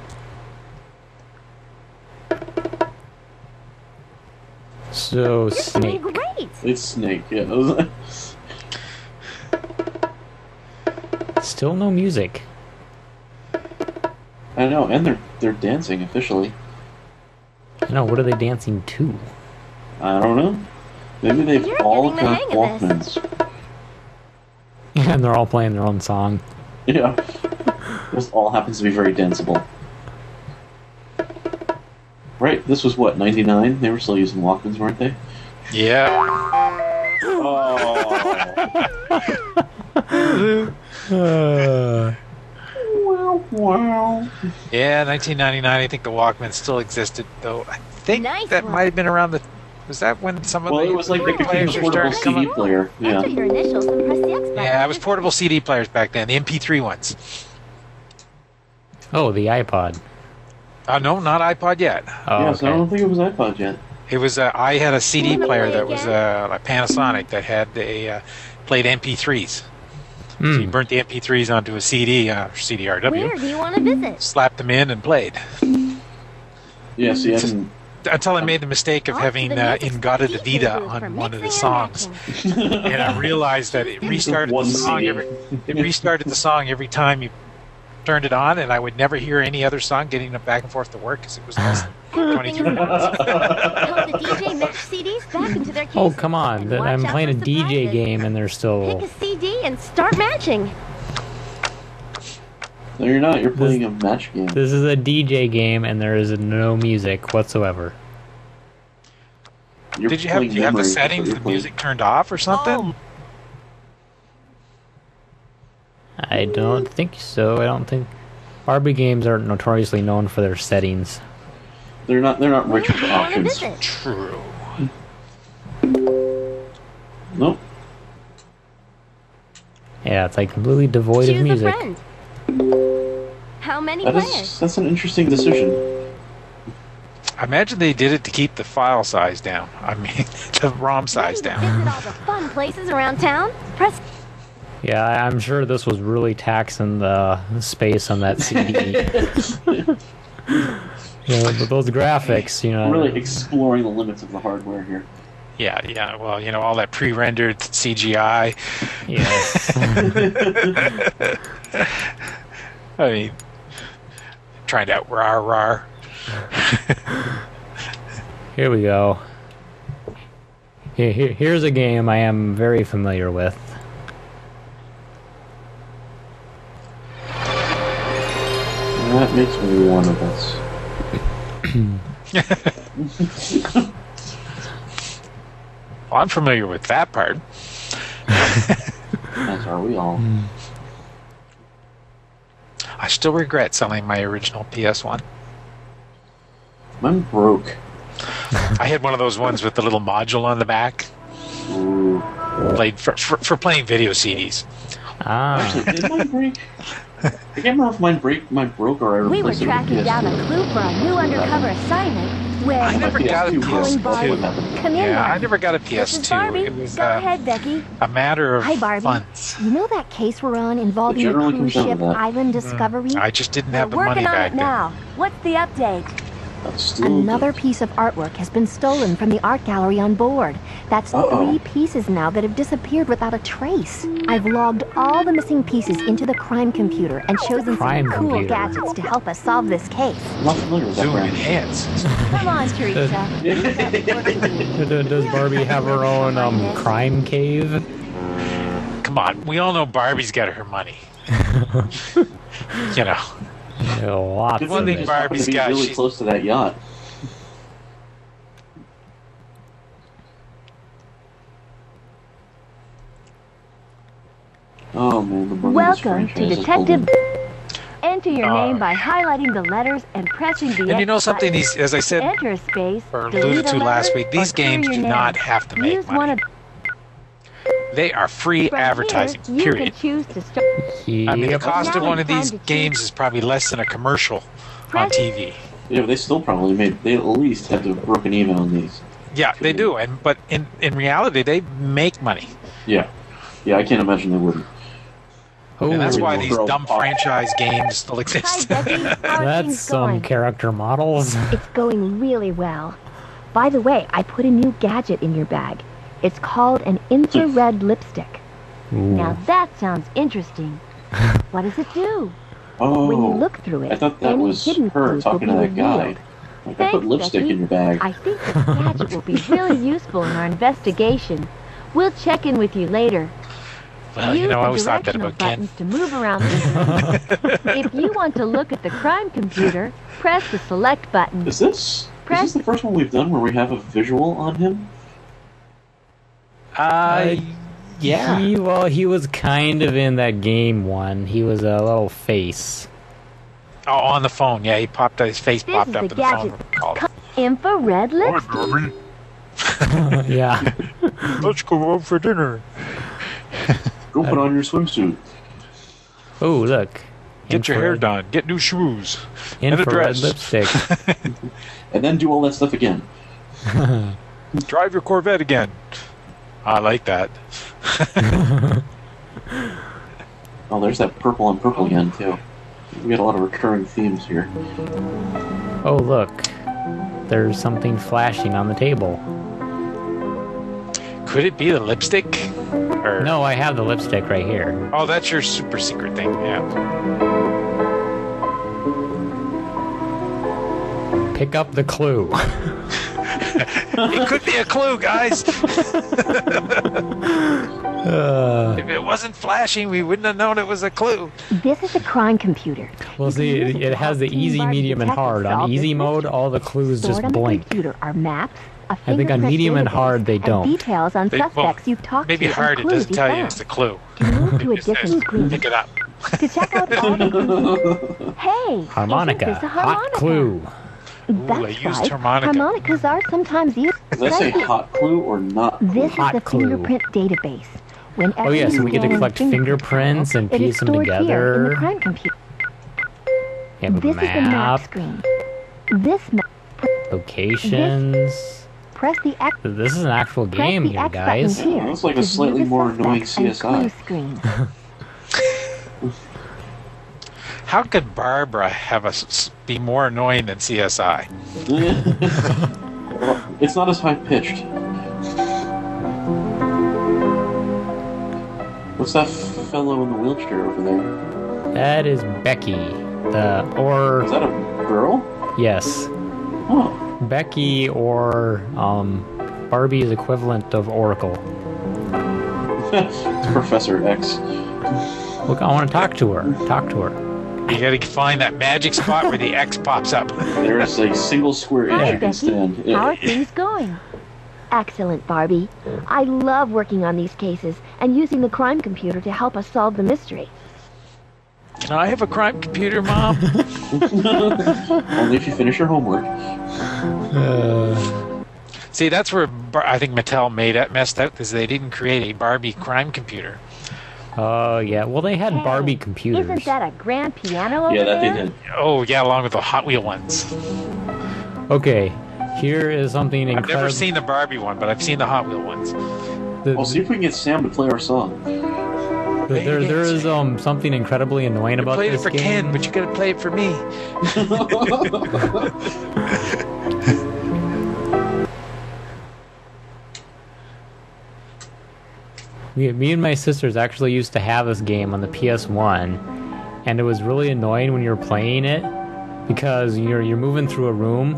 So You're snake. great. It's Snake. Yeah. Still no music. I know, and they're they're dancing officially. I know. What are they dancing to? I don't know. Maybe they've You're all getting the got hang of. Walkmans. *laughs* and they're all playing their own song. Yeah. this all happens to be very danceable. Right. This was what 99. They were still using Walkmans, weren't they? Yeah. Oh. Uh, wow. Wow. Yeah, 1999. I think the Walkman still existed, though. I think Nice that one. might have been around the. Was that when some of Well, the it was like the players computer portable starting to come CD player. Yeah. Enter your initials press the X. Yeah, it was portable CD players back then, the MP3 ones. oh, the iPod. Uh, no, not iPod yet. Oh, yeah, so I don't think it was iPod yet. It was. Uh, I had a CD player play that was uh, a Panasonic that had a uh, played MP3s. So you Hmm. burnt the MP3s onto a CD, uh, CDRW, Where do you want to visit? slapped them in, and played. Yeah, see, I didn't. Until I made the mistake of having the uh, music Ingata speed Davida on one of the songs. and I realized that it *laughs* restarted the song CD. every it restarted the song every time you turned it on, and I would never hear any other song getting it back and forth to work because it was less than *laughs* 23 minutes. Help *laughs* oh, the DJ match CDs back into their oh, cases. Oh, come on. and I'm playing a DJ game and they're Pick still. a CD and start matching. No, you're not. You're playing a match game. This is a DJ game and there is no music whatsoever. You're Did you have playing do you have the memory, that's what settings, you're the playing. music turned off or something? Oh, I don't think so. I don't think. Barbie games are notoriously known for their settings. They're not. They're not rich do with you want to options. visit? True. Nope. Yeah, it's like completely devoid of Choose a music. friend. How many That players? is. That's an interesting decision. I imagine they did it to keep the file size down. I mean, *laughs* the ROM size down. Visit all the fun places around town. Press Yeah, I- I'm sure this was really taxing the space on that CD. *laughs* you know, but those graphics, you know. Really exploring the limits of the hardware here. Yeah, yeah. Well, you know, all that pre-rendered CGI. Yes. *laughs* I mean, trying to out rar rar. Here we go. Here, here, here's a game I am very familiar with. That makes me one of us. *laughs* Well, I'm familiar with that part. As are we all. I still regret selling my original PS1. Mine broke. *laughs* I had one of those ones with the little module on the back. Ooh. Played for, for, for playing video CDs. Ah, Actually, did mine break? *laughs* I can't remember if mine break, mine broke or I We were replaced it with tracking down a clue for a new undercover assignment. When I never got a PS2 broke. Calling That's what Barbie. happened. Come in, Yeah, I never got a PS2. Barbie. It was Go uh, ahead, Becky. a matter of Hi, Barbie. funds. You know that case we're on involving the generally cruise ship. Island Discovery? I just didn't We're have the money working on it then. now. What's the update? That's still Another piece of artwork has been stolen from the art gallery on board. That's Uh-oh. three pieces now that have disappeared without a trace. I've logged all the missing pieces into the crime computer and chosen Crime some cool computer. gadgets to help us solve this case. I'm not familiar with that Zoom brand. enhance. Come on, Teresa. Does Barbie have her own um, crime cave? Come on, we all know Barbie's got her money. *laughs* you know, Yeah, lots Good One thing it's it. happened Barbie's to be got, really she's- close to that yacht. Oh man, the money in this Welcome to Detective. Enter your Uh, name by highlighting the letters and pressing the and you know something? These, as I said Enter space, or alluded a to last week, these games do not have to make Use money. One of They are free From advertising. Here, you period. can choose to start. I mean, the Yep. cost of one of these to choose- games is probably less than a commercial on TV. Yeah, but they still probably made. They at least have to have broken even on these. Yeah, they do, and but in in reality, they make money, Yeah, yeah. I can't imagine they wouldn't. Oh. and that's why these dumb pop. franchise games still exist. Becky. *laughs* That's things some going? character models. It's going really well. By the way, I put a new gadget in your bag. It's called an infrared lipstick. Now that sounds interesting. *laughs* what does it do? Oh, When you oh, look through it, I thought that any was hidden her will talking be to that guy. revealed. Like, I put lipstick Becky. in your bag. I think this gadget will be *laughs* really useful in our investigation. We'll check in with you later. well, Use you know, I the always thought that directional about Ken. buttons to move around the *laughs* if you want to look at the crime computer, press the select button. Is this Press this the first one we've done where we have a visual on him? Uh, yeah. He, well, he was kind of in that game one. He was a little face. Oh, on the phone. Yeah, he popped. His face This popped is up the in the phone. gadget. call. infrared lipstick. *laughs* yeah. *laughs* Let's go out for dinner. Go put on your swimsuit. Oh, look. Get your hair done. Get new shoes. a Infrared dress. lipstick. *laughs* And then do all that stuff again. Drive your Corvette again. I like that. *laughs* Oh, there's that purple and purple again, too. We got a lot of recurring themes here. Oh, look. There's something flashing on the table. Could it be the lipstick? Or No, I have the lipstick right here. Oh, that's your super secret thing. Yeah. Pick up the clue. *laughs* it could be a clue, guys. Uh, if it wasn't flashing, we wouldn't have known it was a clue. This is a crime computer. well, see, it, it has the easy, medium, and hard. On easy mode, all the clues just Stored on the blink. computer are maps, a I think on medium and hard they don't. details on They- well, suspects you've talked Maybe to hard. and It doesn't tell you it's a clue. To move to a different says, screen. Pick it up. To check out all the clues. Hey, Harmonica. isn't this a Hot harmonica? clue. That's I used right. harmonica. Harmonicas are sometimes used. Does that say hot clue or not? clue? This Hot is the clue. fingerprint database. Whenever Oh, yeah, so you we get to collect fingerprints and it is piece them stored Here in together. the crime computer. We have a This is the map map, screen. This map. locations. Press the X. This is an actual Press game the here, guys. button here. Looks like a slightly more annoying CSI. screen. *laughs* How could Barbara have us be more annoying than CSI? *laughs* It's not as high pitched. What's that fellow in the wheelchair over there? That is Becky. The or Is that a girl? yes, Oh, Becky or um, Barbie's equivalent of Oracle. it's *laughs* Professor X. Look, I want to talk to her. Talk to her. You gotta find that magic spot where the X pops up. There is a single square inch Hi, you Becky. stand. How are things going? Excellent, Barbie. I love working on these cases and using the crime computer to help us solve the mystery. Can I have a crime computer, Mom? *laughs* *laughs* Only if you finish your homework. See, that's where Bar- I think Mattel made it messed up because they didn't create a Barbie crime computer. Oh yeah. Well, they had Hey, Barbie computers. Isn't that a grand piano over Yeah, that they did. Oh yeah, along with the Hot Wheel ones. Okay, here is something incredible. I've never seen the Barbie one, but I've seen the Hot Wheel ones. the- Well, see if we can get Sam to play our song. the- there, there is um something incredibly annoying You about played it this for game. Ken, but you gotta play it for me. *laughs* *laughs* *laughs* Me, me and my sisters actually used to have this game on the PS1, and it was really annoying when you were playing it because you're you're moving through a room,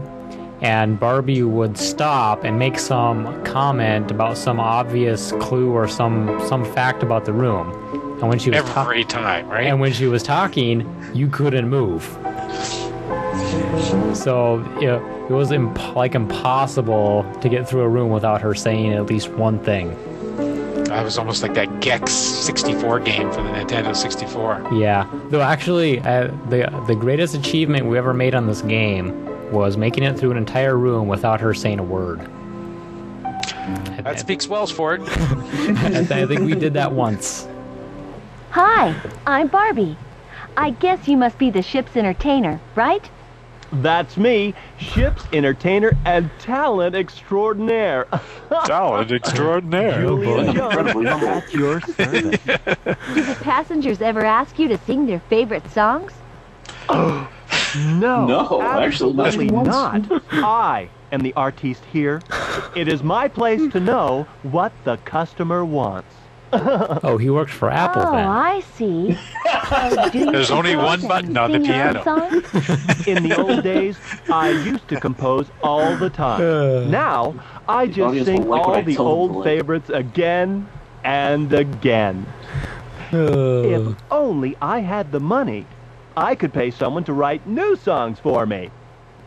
and Barbie would stop and make some comment about some obvious clue or some some fact about the room, and when she was ta- Every time, right? and when she was talking, you couldn't move. So it, it was imp- like impossible to get through a room without her saying at least one thing. I was almost like that Gex 64 game for the Nintendo 64. Yeah, though actually, uh, the the greatest achievement we ever made on this game was making it through an entire room without her saying a word. I, That speaks well for it. *laughs* I, I think we did that once. Hi, I'm Barbie. I guess you must be the ship's entertainer, right? That's me, ship's entertainer and talent extraordinaire. *laughs* Talent extraordinaire. Julia oh, Jones, Incredibly humble. at your service. *laughs* Do the passengers ever ask you to sing their favorite songs? *gasps* No, No, actually, absolutely even not. I am the artiste here. It is my place to know what the customer wants. Oh, he worked for Apple oh, then. I see. *laughs* Oh, so There's only one button on the sing your own piano. *laughs* In the old days, I used to compose all the time. *sighs* Now, I just sing like all the tell them old favorites again and again. *sighs* If only I had the money, I could pay someone to write new songs for me.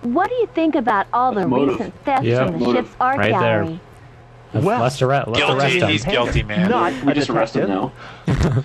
What do you think about all the Motive. recent thefts Yep. from the Motive. ship's art Right there. gallery? Let's, Well, let's arrest, let's arrest him. He's guilty, man. Not We just arrested him now.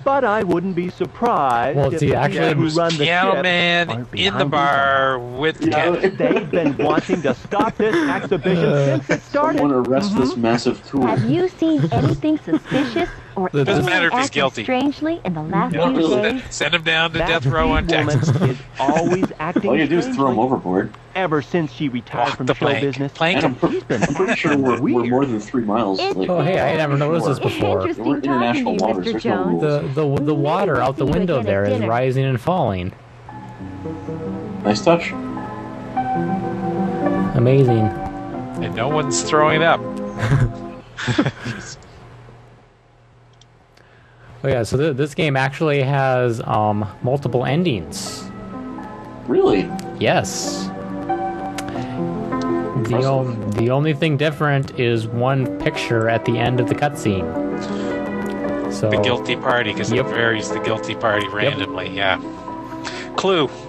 but I wouldn't be surprised Well, if see, the actually, who was run the Piano ship man in the bar with Yeah. Ken. They've been wanting to stop this *laughs* exhibition since it started. Someone arrest this mm-hmm. massive tool. Have you seen anything suspicious or Doesn't matter if he's guilty. strangely in the last No, few days? Send him down to death row on bee woman Texas. is always *laughs* acting All you do is throw him overboard. Ever since she retired Walk from the show plank. business, Plank I'm, him. pre- she's been I'm pretty sure we're, we're weird. more than three miles. Like, Oh, hey, I never noticed this before. We're international you, waters, Mr. there's no The, the, the water out the window there is rising and falling. Nice touch. Amazing. And no one's throwing up. *laughs* *laughs* Oh yeah, so th- this game actually has um, multiple endings. Really? Yes. The, o- the only thing different is one picture at the end of the cutscene. So The guilty party, because Yep. it varies the guilty party randomly. Yeah. Clue. *laughs*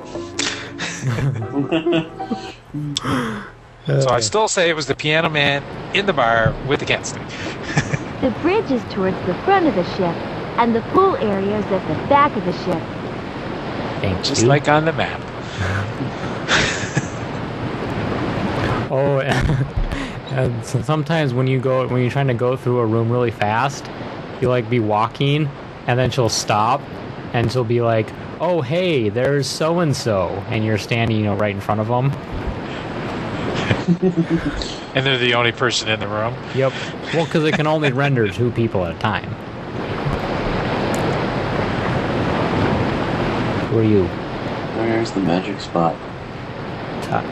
So I still say it was the piano man in the bar with the cat stick. *laughs* The bridge is towards the front of the ship, and the pool area is at the back of the ship. thank Just you. like on the map. *laughs* Oh, *laughs* and so sometimes when you go when you're trying to go through a room really fast, you like be walking, and then she'll stop, and she'll be like, "Oh, hey, there's so and so," and you're standing, you know, right in front of them. *laughs* And they're the only person in the room. Yep. Well, because it can only render two people at a time. Who are you? Where's the magic spot? Uh,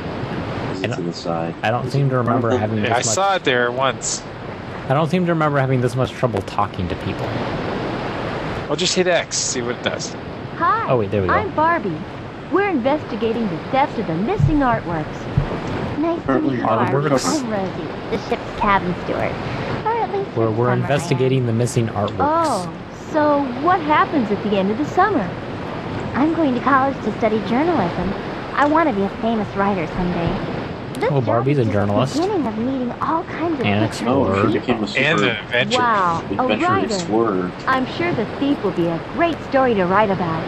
Is I it don't- to the side? I don't seem to remember *laughs* having this I much. saw it there once. I don't seem to remember having this much trouble talking to people. I'll just hit X, see what it does. Hi. Oh, wait, there we go. I'm Barbie. We're investigating the theft of the missing artworks. Nice to meet you, you're Barbie. artworks. I'm Rosie, the ship's cabin steward. Or at least We're, we're summer, I am. investigating the missing artworks. Oh, so what happens at the end of the summer? I'm going to college to study journalism. I want to be a famous writer someday. This Oh, Barbie's a journalist. The beginning of meeting all kinds of And different Oh, she Explorer. became a super And an adventure. Wow, a writer. explorer. I'm sure the thief will be a great story to write about.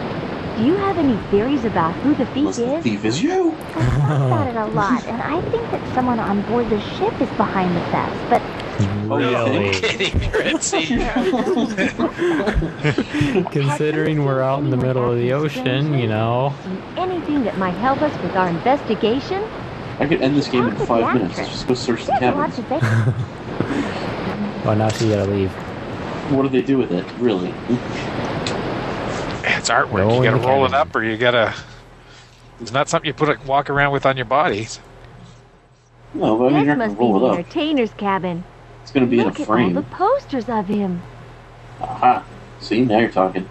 Do you have any theories about who the thief Unless the is? thief is you. I've thought about it a lot, and I think that someone on board the ship is behind the theft. But Oh, really? Kidding, Fritzy. *laughs* *laughs* Considering we're out in the middle of the ocean, you know. Anything that might help us with our investigation? I could end this game in five the minutes. actress. Just go search the has lots cabins. of vacancies. Oh, now she gotta leave. What do they do with it? Really? it's artwork. Go you gotta the roll it up, or you gotta. It's not something you put a, walk around with on your body. No, but I mean, this you're not must gonna be the roll it up. entertainer's cabin. It's gonna be in a Look at all frame. the posters of him. Aha. See, now you're talking.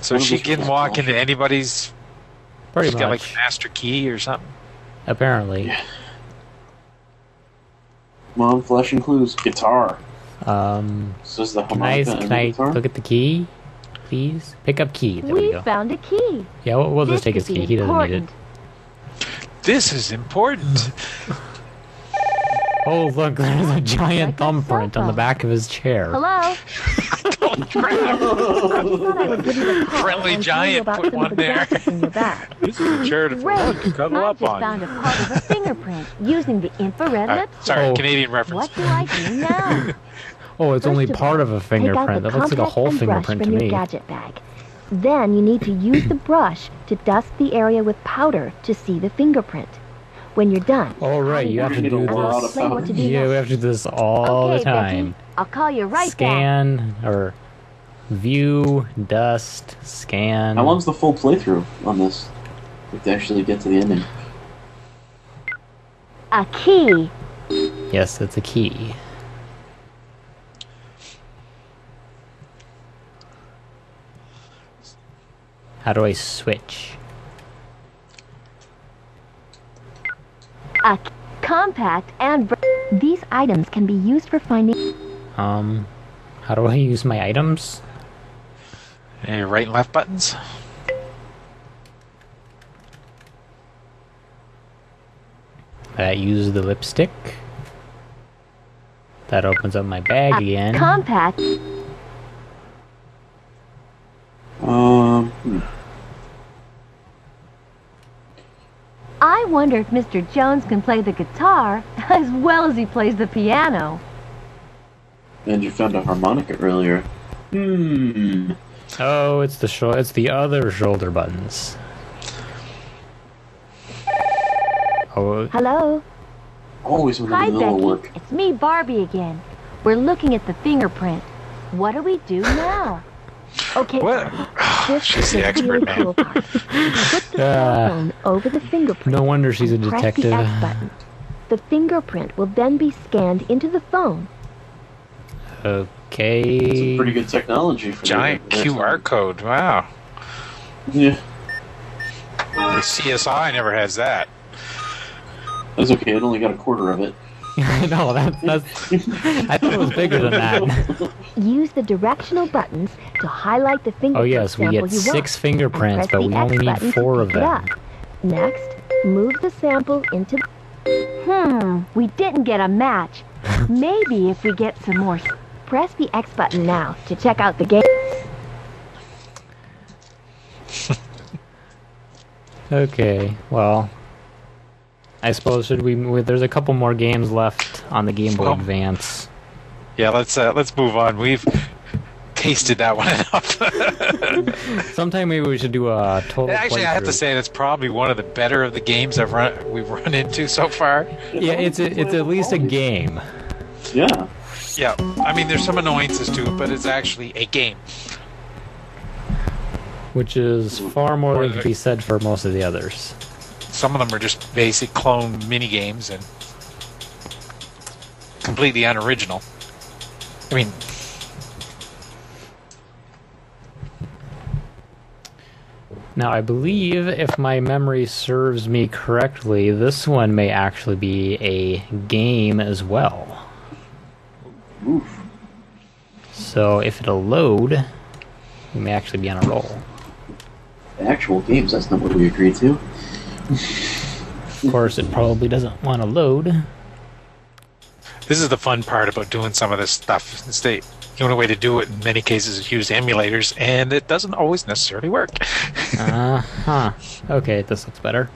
So she can walk into anybody's. Pretty she's got like a master key or something. Apparently. Mom, flashing clues. Guitar. Um, Says the can I, harmonica can the I guitar. look at the key? Please? Pick up key. There we, We go. found a key. Yeah, we'll, we'll just take his could be key. He doesn't need it. This is important. *laughs* Oh, look, *laughs* there's a giant thumbprint on the back of his chair. Hello? *laughs* I thought I would give you the call Friendly and tell you giant about put one the there. in your back. this is a chair to Great! cuddle I up just on. found a part of a fingerprint using the infrared Uh, lipstick. sorry, Oh. Canadian reference. What do I do now? *laughs* Oh, it's only First of part of a Take out fingerprint. That looks like a compact whole and brush fingerprint to from your me. gadget bag. Then you need to use the brush to dust the area with powder to see the fingerprint. When you're done, All right, you have to do need a lot of this. explain what to do Yeah, we next. have to do this all okay, the time. Becky, I'll call you right back. Scan, or view, dust, scan. How long's the full playthrough on this? Like to actually get to the ending. A key. Yes, it's a key. How do I switch? compact, and These items can be used for finding... Um, how do I use my items? and right and left buttons? That uses the lipstick. That opens up my bag uh, again. Compact. Wonder if Mr. Jones can play the guitar *laughs* as well as he plays the piano. and you found a harmonica earlier. Hmm. Oh, it's the sho- it's the other shoulder buttons. Oh, Hello? Always when Hi, the middle Becky. work. It's me, Barbie again. We're looking at the fingerprint. What do we do now? Okay, What? This She's the the expert really now. cool part. Put the *laughs* Ah. phone over the fingerprint. no wonder she's a and press detective. the X button. The fingerprint will then be scanned into the phone. Okay. It's pretty good technology for Giant the- QR code. Wow. Yeah, The CSI never has that. that's okay. It only got a quarter of it. *laughs* no, that, that's. I thought it was bigger than that. *laughs* Use the directional buttons to highlight the fingerprint Oh yes, we get you want. six fingerprints, but we X only need four of them. Next, move the sample into. Hmm, we didn't get a match. *laughs* Maybe if we get some more. Press the X button now to check out the game. Okay, well, I suppose should we? we- There's a couple more games left on the Game Boy Well- Advance. Yeah, let's uh, let's move on. We've tasted that one *laughs* enough. Sometime maybe we should do a total. Actually, I have to say that's probably one of the better of the games I've run we've run into so far. Yeah, it's a, it's at least a game. Yeah. Yeah, I mean there's some annoyances to it, but it's actually a game. which is far more than can be said for most of the others. Some of them are just basic clone mini games and completely unoriginal. I mean, Now, I believe, if my memory serves me correctly, this one may actually be a game as well. Oof. So, if it'll load, we may actually be on a roll. Actual games. That's not what we agreed to. Of course, it probably doesn't want to load. this is the fun part about doing some of this stuff. It's the the only way to do it in many cases is use emulators, and it doesn't always necessarily work. Uh huh. Okay, this looks better.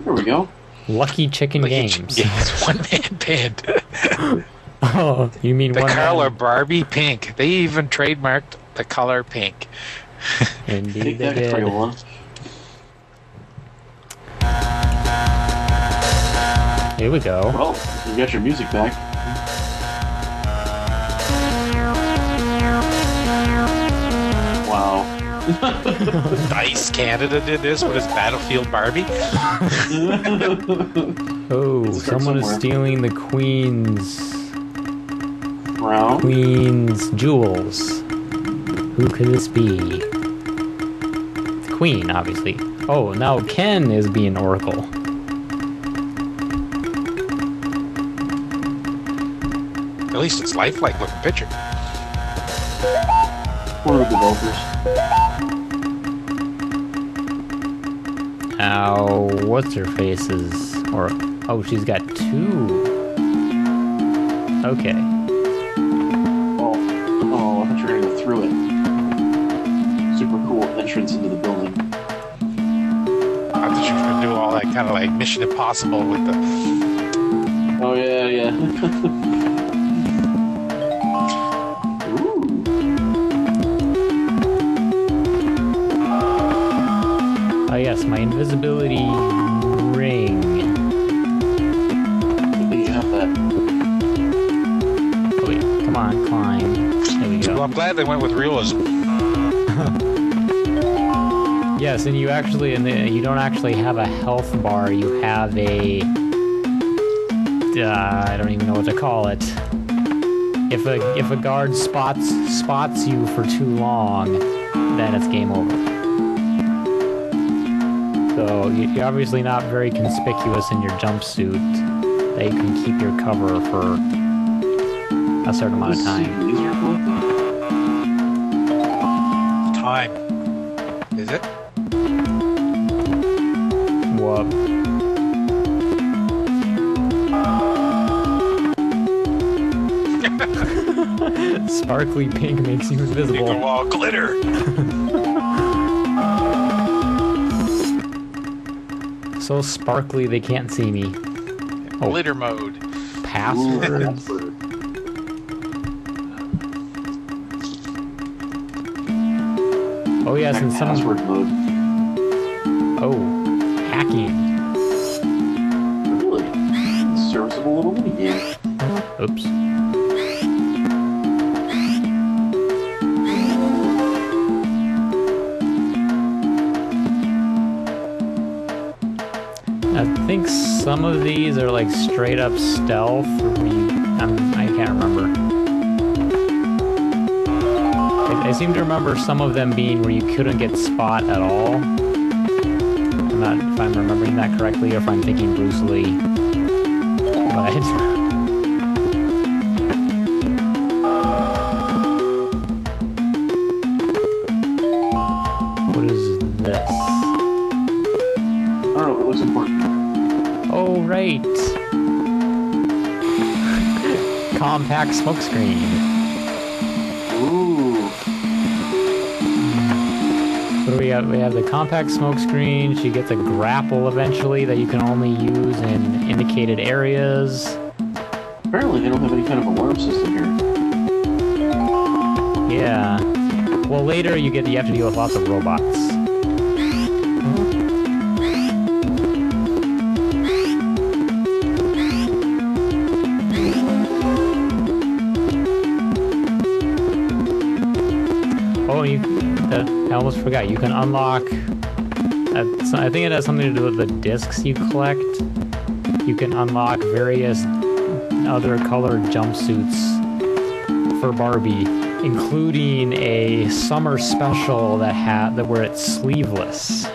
There we go. Lucky Chicken Like, Games. Games, *laughs* one man band. *laughs* Oh, you mean The one color man- Barbie pink. They even trademarked the color pink. Indeed, Take they that, did. Here we go. Well, you got your music back. Wow. *laughs* Dice Canada did this with his Battlefield Barbie. *laughs* Oh, Let's someone is stealing the Queen's Brown. Queen's jewels. Who could this be? The Queen, obviously. Oh, now Ken is being Oracle. Least it's lifelike looking picture. One of the developers. Now, what's her faces? Or oh, she's got two. Okay. Oh, oh, I thought you were gonna go through it. Super cool entrance into the building. I thought you were gonna do all that kind of like Mission Impossible with the. Oh yeah, yeah. *laughs* invisibility ring. Good thing you have that. Oh wait, come on, climb. There we go. Well. I'm glad they went with realism. *laughs* Yes, and you actually, and you don't actually have a health bar. You have a, uh, I don't even know what to call it. If a if a guard spots spots you for too long, then it's game over. You're obviously not very conspicuous in your jumpsuit. That you can keep your cover for a certain amount of time. Time. Is it? What? *laughs* *laughs* Sparkly pink makes you invisible. You glitter. *laughs* So sparkly they can't see me. Oh. Glitter mode. Passwords. password. Oh yes, and some. password mode. Oh, hacking. Really? Serviceable little mini game. Oops. Of these are like straight up stealth. I can't remember. I, I seem to remember some of them being where you couldn't get spot at all. I'm not if I'm remembering that correctly or if I'm thinking Bruce Lee. But *laughs* Compact smokescreen. Ooh. What do we have? We have the compact smokescreen. She gets a grapple eventually that you can only use in indicated areas. Apparently they don't have any kind of alarm system here. Yeah. Well, later you get you have to deal with lots of robots. Almost forgot. You can unlock. Uh, I think it has something to do with the discs you collect. You can unlock various other colored jumpsuits for Barbie, including a summer special that had that where it's sleeveless.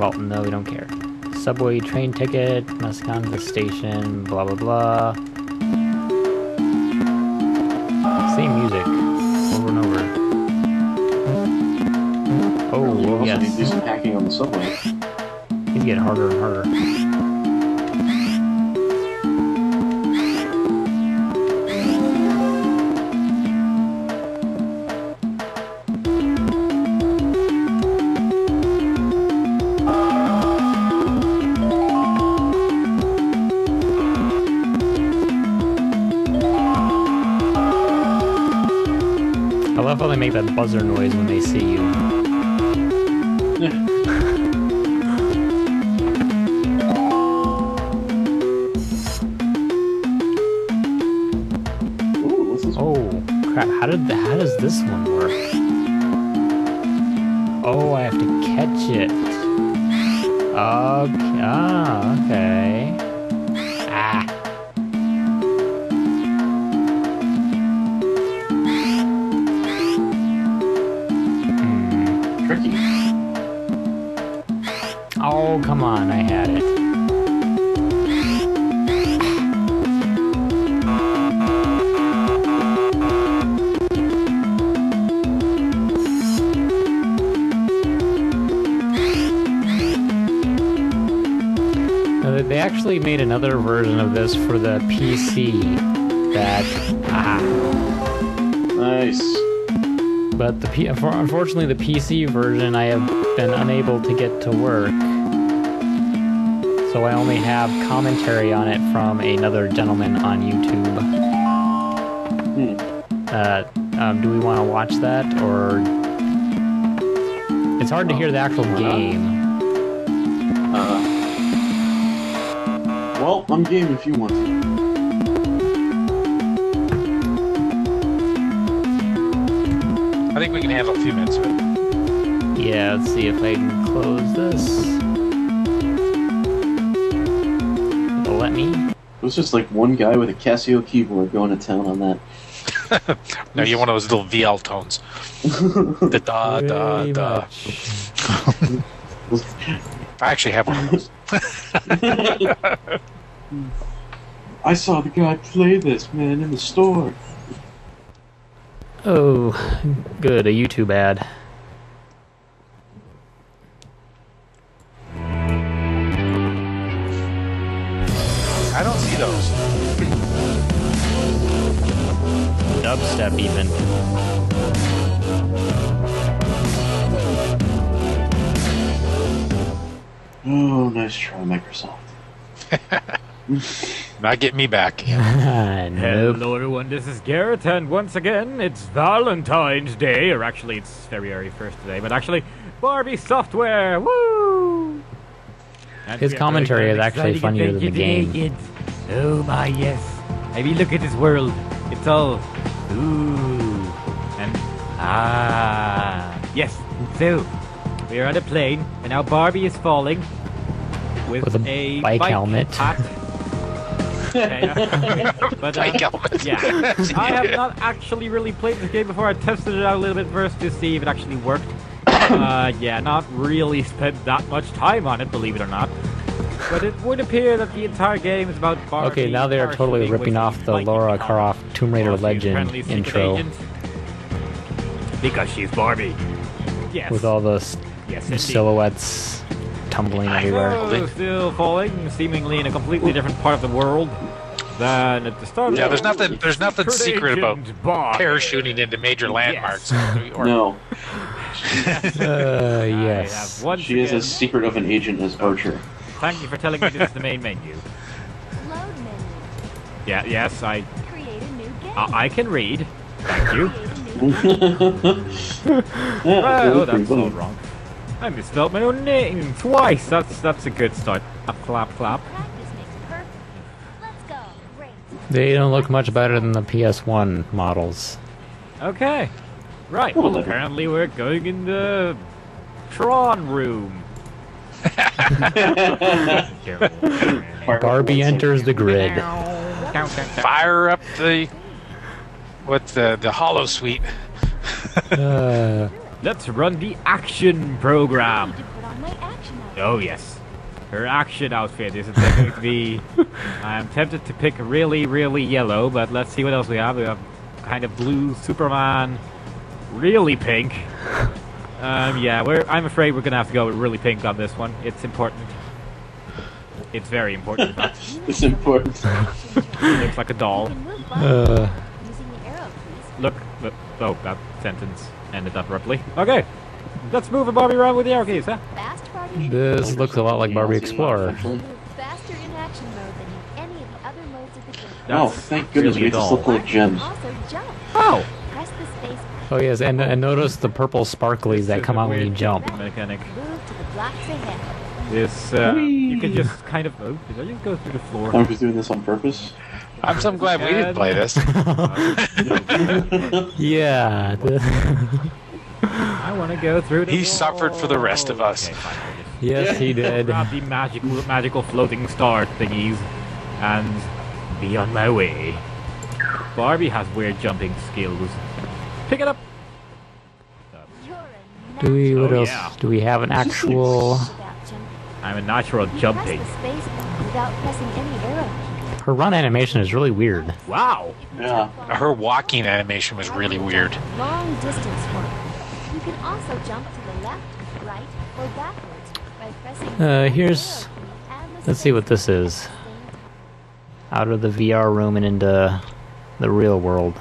For you in the secret vault. No, we don't care. Subway train ticket. Must go to the station. Blah blah blah. Same music over and over. Oh, You oh also do yes. some hacking on the subway. He's getting harder and harder. Make that buzzer noise when they see you. *laughs* Ooh, what's this? Oh crap! How did the, how does this one work? Oh, I have to catch it. Okay. Ah, okay. Of this for the PC. That ah, Nice. but the P- unfortunately the PC version I have been unable to get to work. So I only have commentary on it from another gentleman on YouTube. Hmm. Uh, um, do we want to watch that or? It's hard to hear the actual game. I'm game if you want to. I think we can handle a few minutes of it. Yeah, let's see if I can close this. It'll let me. It was just like one guy with a Casio keyboard going to town on that. *laughs* No, you're one of those little VL tones. The *laughs* da da Very da. much. *laughs* I actually have one of those. I saw the guy play this man in the store. Oh, good. A YouTube ad. I don't see those. Dubstep, even. Oh, nice try, Microsoft. *laughs* Not get me back. *laughs* nope. Hello everyone, this is Garrett, and once again, it's Valentine's Day, or actually it's February 1st today, but actually, Barbie Software, woo! And His commentary is actually funnier than the adventure today, game. kids. Oh my yes. I mean, look at this world. It's all, ooh, and ah. Yes, so, we are on a plane, and now Barbie is falling with, With a bike helmet. hat. *laughs* Okay, *laughs* but, uh, Bike yeah. I have not actually really played this game before. I tested it out a little bit first to see if it actually worked. *coughs* Uh, yeah, not really *laughs* spent that much time on it, believe it or not. But it would appear that the entire game is about Barbie Okay, now they are totally ripping off the bike Lara helmet. Croft Tomb Raider Legend apparently a secret intro agent. Because she's Barbie. Yes. with all the s- yes, indeed. Silhouettes tumbling everywhere. Oh, still falling, seemingly in a completely different part of the world than at the start. Yeah, there's nothing. There's nothing secret about parachuting into major landmarks. *laughs* Or, No, *laughs* Uh, yes. she is as secret of an agent as Archer. Thank you for telling me this is the main menu. *laughs* Load menu. Yeah, yes, I Create a new game. I, I can read. Thank you. Create a new game. Yeah, Oh, that's all wrong. I misspelled my own name twice. That's that's a good start. Clap, clap, clap. Practice makes perfect. Let's go. Great. They don't look much better than the PS1 models. Okay. Right. Well, Well, apparently we're going in the Tron room. *laughs* Barbie enters the grid. fire up the what the the Holosuite. Uh, Let's run the action program. Need to put on my action. Oh yes. Her action outfit is going to be. I'm tempted to pick really, really yellow, but let's see what else we have. We have kind of blue Superman, really pink. *laughs* Um, yeah, we're. I'm afraid we're gonna have to go with really pink on this one. It's important. It's very important. *laughs* It's important. It looks like a doll. can move Barbie uh, using the arrow keys. Look. look oh, that sentence ended up abruptly. Okay, let's move a Barbie around with the arrow keys, huh? Fast Barbie. this looks a lot like Barbie Explorer. faster in action mode than any of the other modes of the game. Oh, thank goodness really we just dull. look like gems. Also. Oh. Press the space. Oh yes, and, and notice the purple sparklies that come out when you jump. Mechanic. Move to the blocks ahead. This, uh, you can just kind of. Oh, did I just go through the floor? I'm just doing this on purpose. I'm so glad we didn't play this. *laughs* Yeah. I want to go through the He suffered for the rest of us. Okay, fine, we'll just yes, he did. Grab the magical, magical floating star thingies and be on my way. Barbie has weird jumping skills. Pick it up. Do we? Oh, what Oh, else? yeah. Do we have an actual? I'm a natural You jumping. Press the space bar without pressing any arrow. Her run animation is really weird. Wow. Yeah. Her walking animation was really weird. Long distance one. You can also jump to the left, right, or backwards by pressing Uh, here's- key and the Let's see what this is. Out of the VR room and into the real world.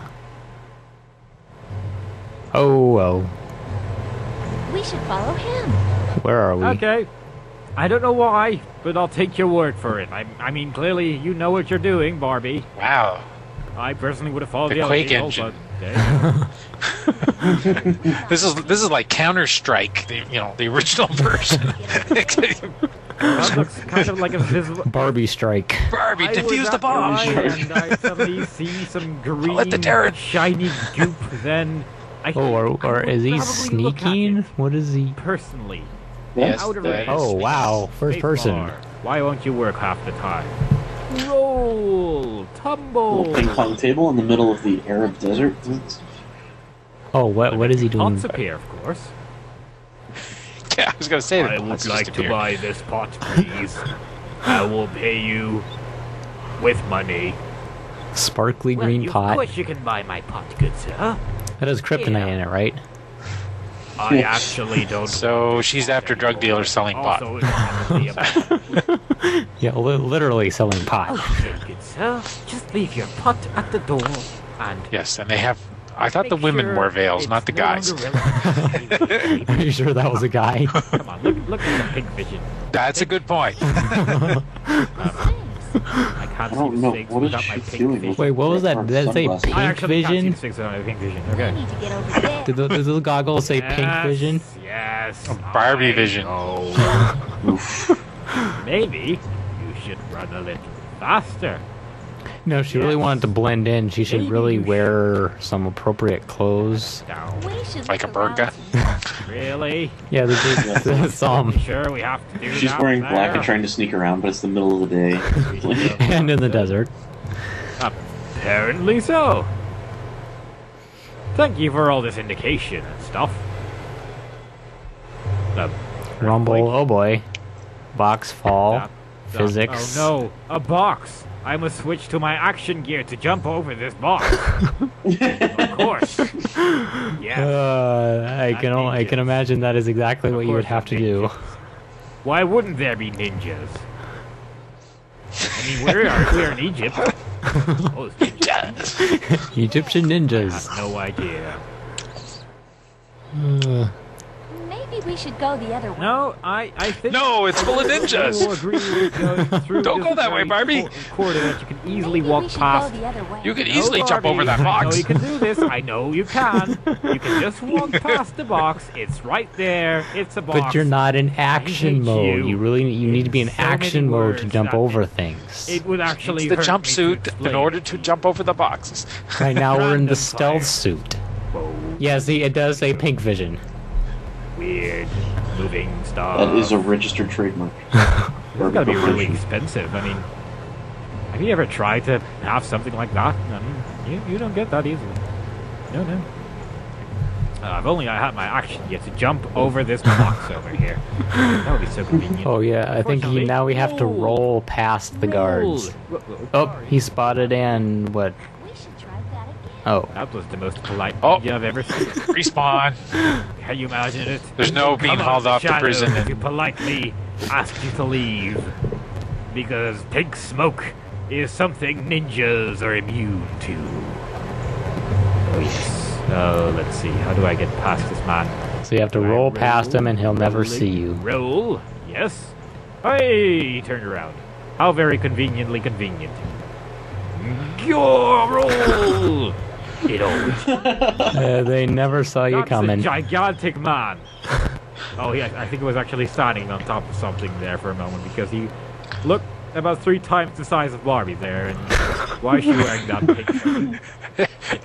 Oh, oh. We should follow him. Where are we? Okay. I don't know why, but I'll take your word for it. I, I mean, clearly you know what you're doing, Barbie. Wow. I personally would have followed The the, other Quake people, engine. but okay. Eh. *laughs* This is this is like Counter Strike, the you know the original version. that looks kind of like a visible. Barbie strike. Barbie, I defuse the bomb. line And I suddenly see some *laughs* green, Let the turret- shiny goop. Then I Oh, or, or would is he probably look at sneaking? What is he? Personally, Yes, out of range. Oh, wow. First person. bar. Why won't you work half the time? Roll, tumble. Little ping pong table in the middle of the Arab desert. Oh, what what is he doing? Pots appear, of course. *laughs* Yeah, I was gonna say that. I would like to buy this pot, please. I will pay you with money. Sparkly Well, green you, pot. Of course you can buy my pot, good sir. That has kryptonite in it, right? I actually don't. *laughs* So she's after drug dealers selling pot. Also, it's probably about Yeah, li- literally selling pot. Oh, Take it, sir. Just leave your pot at the door and. Yes, and they have. I thought the women sure wore veils, not the no guys. *laughs* Are you sure that was a guy? Come on, look, look at the pink vision. That's a good point. *laughs* I can't see the know. snakes What is without my pink doing vision. Wait, what was that? her Did that say sunglasses? I pink actually can't see vision? the snakes without my pink vision. Okay. need to get over there. Did the, did the goggles say pink vision? Yes. Oh, Barbie I vision. know. Oof. *laughs* Maybe you should run a little faster. No, she really wanted to blend in. She should Maybe really you wear some appropriate clothes. Down. We should Like a look burqa? Really? *laughs* Yeah, they did some. Sure, we have to do She's that wearing black and trying to sneak around, but it's the middle of the day. *laughs* *laughs* and in the desert. Apparently so. Thank you for all this indication and stuff. The Rumble, earthquake, oh boy. Box fall. that- that- physics. Oh no, a box. I must switch to my action gear to jump over this box. *laughs* of course. Yes. Uh, I Not can o- I can imagine that is exactly Of what you would have to not do. Why wouldn't there be ninjas? I mean, we're, we're in Egypt. *laughs* oh, ninjas. Egyptian I ninjas. have no idea. Uh, Maybe we should go the other way. No, I, I think. No, it's full of ninjas. agree with going *laughs* through Don't go that way, Barbie. Corridor that you can easily Maybe walk we past. go the other way. You can No, easily jump over that box. No, you can do this. I know you can. You can *laughs* just walk past the box. It's right there. It's a box. but you're not in action mode. you. You really you need to be in In so action mode to jump over it- things. It would actually It's the hurt me to jumpsuit in order to jump over the boxes. Right now we're in the stealth fire. suit. Whoa, Yeah, see, it does say pink vision. Weird moving stuff. That is a registered trademark. It's *laughs* gotta be really expensive. I mean, have you ever tried to have something like that? I mean, you, you don't get that easily. No, no. Uh, if only I had my action yet to jump over this box *laughs* over here. That would be so convenient. Oh yeah, I think he, now we have to Roll. roll past the guards. Roll. Ro- ro- Oh, he spotted and what? Oh, That was the most polite Oh. ninja I've ever seen. *laughs* Respawn. Can you imagine it? There's no Come being out hauled off to prison To You politely ask you to leave. Because pink smoke is something ninjas are immune to. Oh, yes. Oh, let's see. How do I get past this man? so you have to Do I roll past him and he'll never see you. Roll. Yes. Hey, he turned around. How very conveniently convenient. Go roll. It always *laughs* Uh, they never saw you That's coming. a gigantic man. oh, yeah, I think it was actually standing on top of something there for a moment because he looked about three times the size of Barbie there. And why is she wearing that pink? *laughs*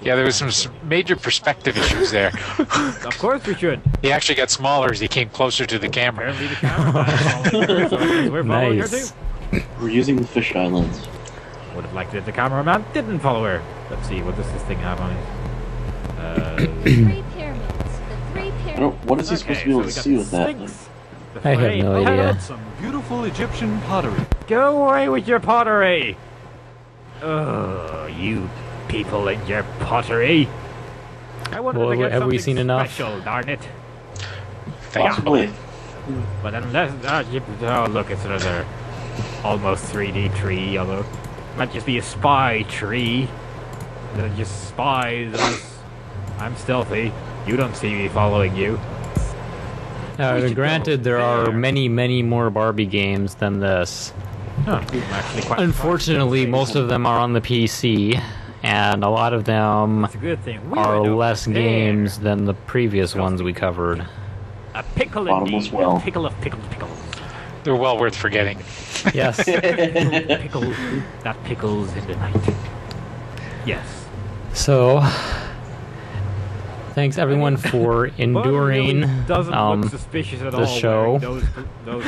Yeah, there was some major perspective issues there. *laughs* Of course we should. He actually got smaller as he came closer to the camera. Apparently the camera so we're following Nice. her too. We're using the fisheye lens. Would have liked it if the cameraman didn't follow her. Let's see, what does this thing have on it? Uh, Three pyramids. The three pyramids. what is he supposed to be able we to got see with that? I have frame. no idea. Some beautiful Egyptian pottery. Go away with your pottery! Oh, you people and your pottery! I wanted Well, to get have we seen enough? Special, darn it! Possibly. But unless, uh, you, oh look, it's another almost 3D tree. Although might just be a spy tree. They're just spies. us. I'm stealthy. You don't see me following you. Now, We granted, there are many, many more Barbie games than this. Huh, quite Unfortunately, most of them are on the PC, and a lot of them good thing. We are less there. games than the previous ones we covered. A pickle Bottomless indeed. well. A pickle of pickles, pickles. They're well worth forgetting. Yes. *laughs* pickle that pickles in the night. Yes. so, thanks everyone for enduring really um, suspicious at the all show. Those, those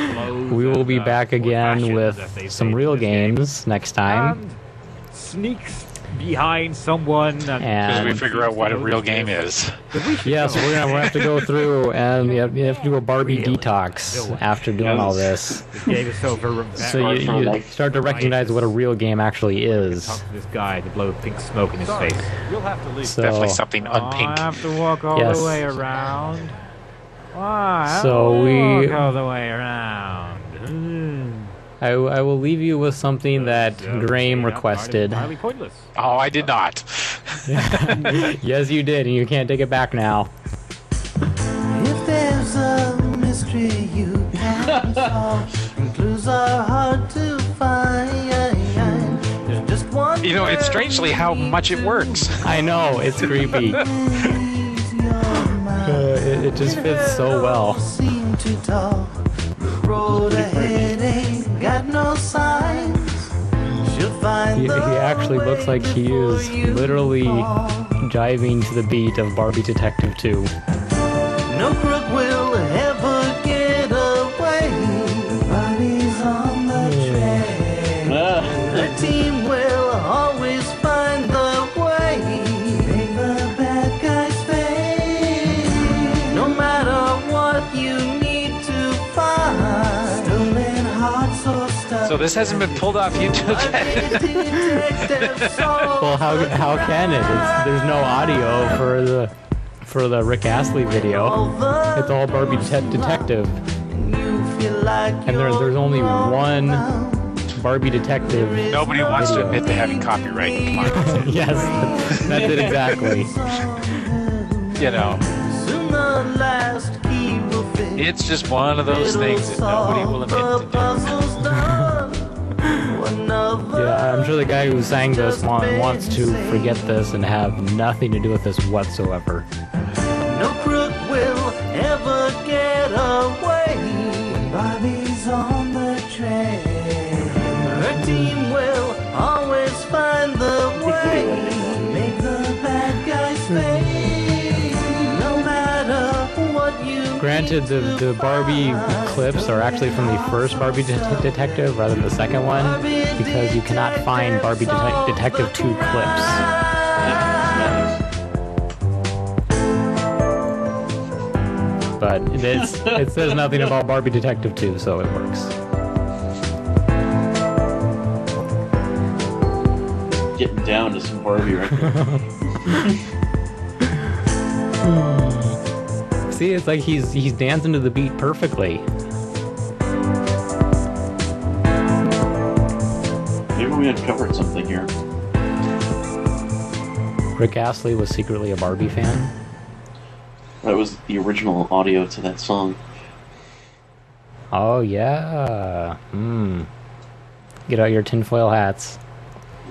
We will and, be uh, back again fashions, as they with some real this game. games next time. And sneaks behind someone. Because we figure out what a real game is. yeah, so we're gonna, we're gonna have to go through and you have, you have to do a Barbie Really? detox No. after doing all this. This game is so ver- So you, you like- start to recognize what a real game actually is. Talk to this guy to blow pink smoke in his Sorry, face. you'll have to leave. So Definitely something Oh, I unpink. have to walk all Yes. the way around. Why? I So don't we- walk all the way around. I, I will leave you with something that So, Graham staying outside is requested. Entirely pointless. Oh, I did not. *laughs* yes, you did, and you can't take it back now. If there's a mystery you can't *laughs* solve, clues are hard to find, just one. You know, it's strangely how much it works. I know, it's creepy. *laughs* Uh, it, it just fits so well. Road ahead ain't got no signs. He, he actually looks like he is literally jiving to the beat of Barbie Detective 2. No this hasn't been pulled off YouTube yet. *laughs* Well, how how can it? It's, there's no audio for the for the Rick Astley video. It's all Barbie Det- Detective, and there, there's only one Barbie Detective. Nobody wants to video. admit to having copyright. *laughs* Yes, that's it exactly. You know, Soon the last key will fit. it's just one of those things that nobody will admit to do. Yeah, I'm sure the guy who sang this wants to forget this and have nothing to do with this whatsoever. Granted, the, the Barbie clips are actually from the first Barbie Det- Detective rather than the second one because you cannot find Barbie Det- Detective 2 clips. But it, says nothing about Barbie Detective 2, so it works. getting down to some Barbie record. *laughs* See, it's like he's he's dancing to the beat perfectly. Maybe we uncovered something here. Rick Astley was secretly a Barbie fan. That was the original audio to that song. Oh yeah. Hmm. Get out your tinfoil hats.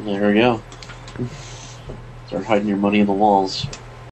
There we go. Start hiding your money in the walls.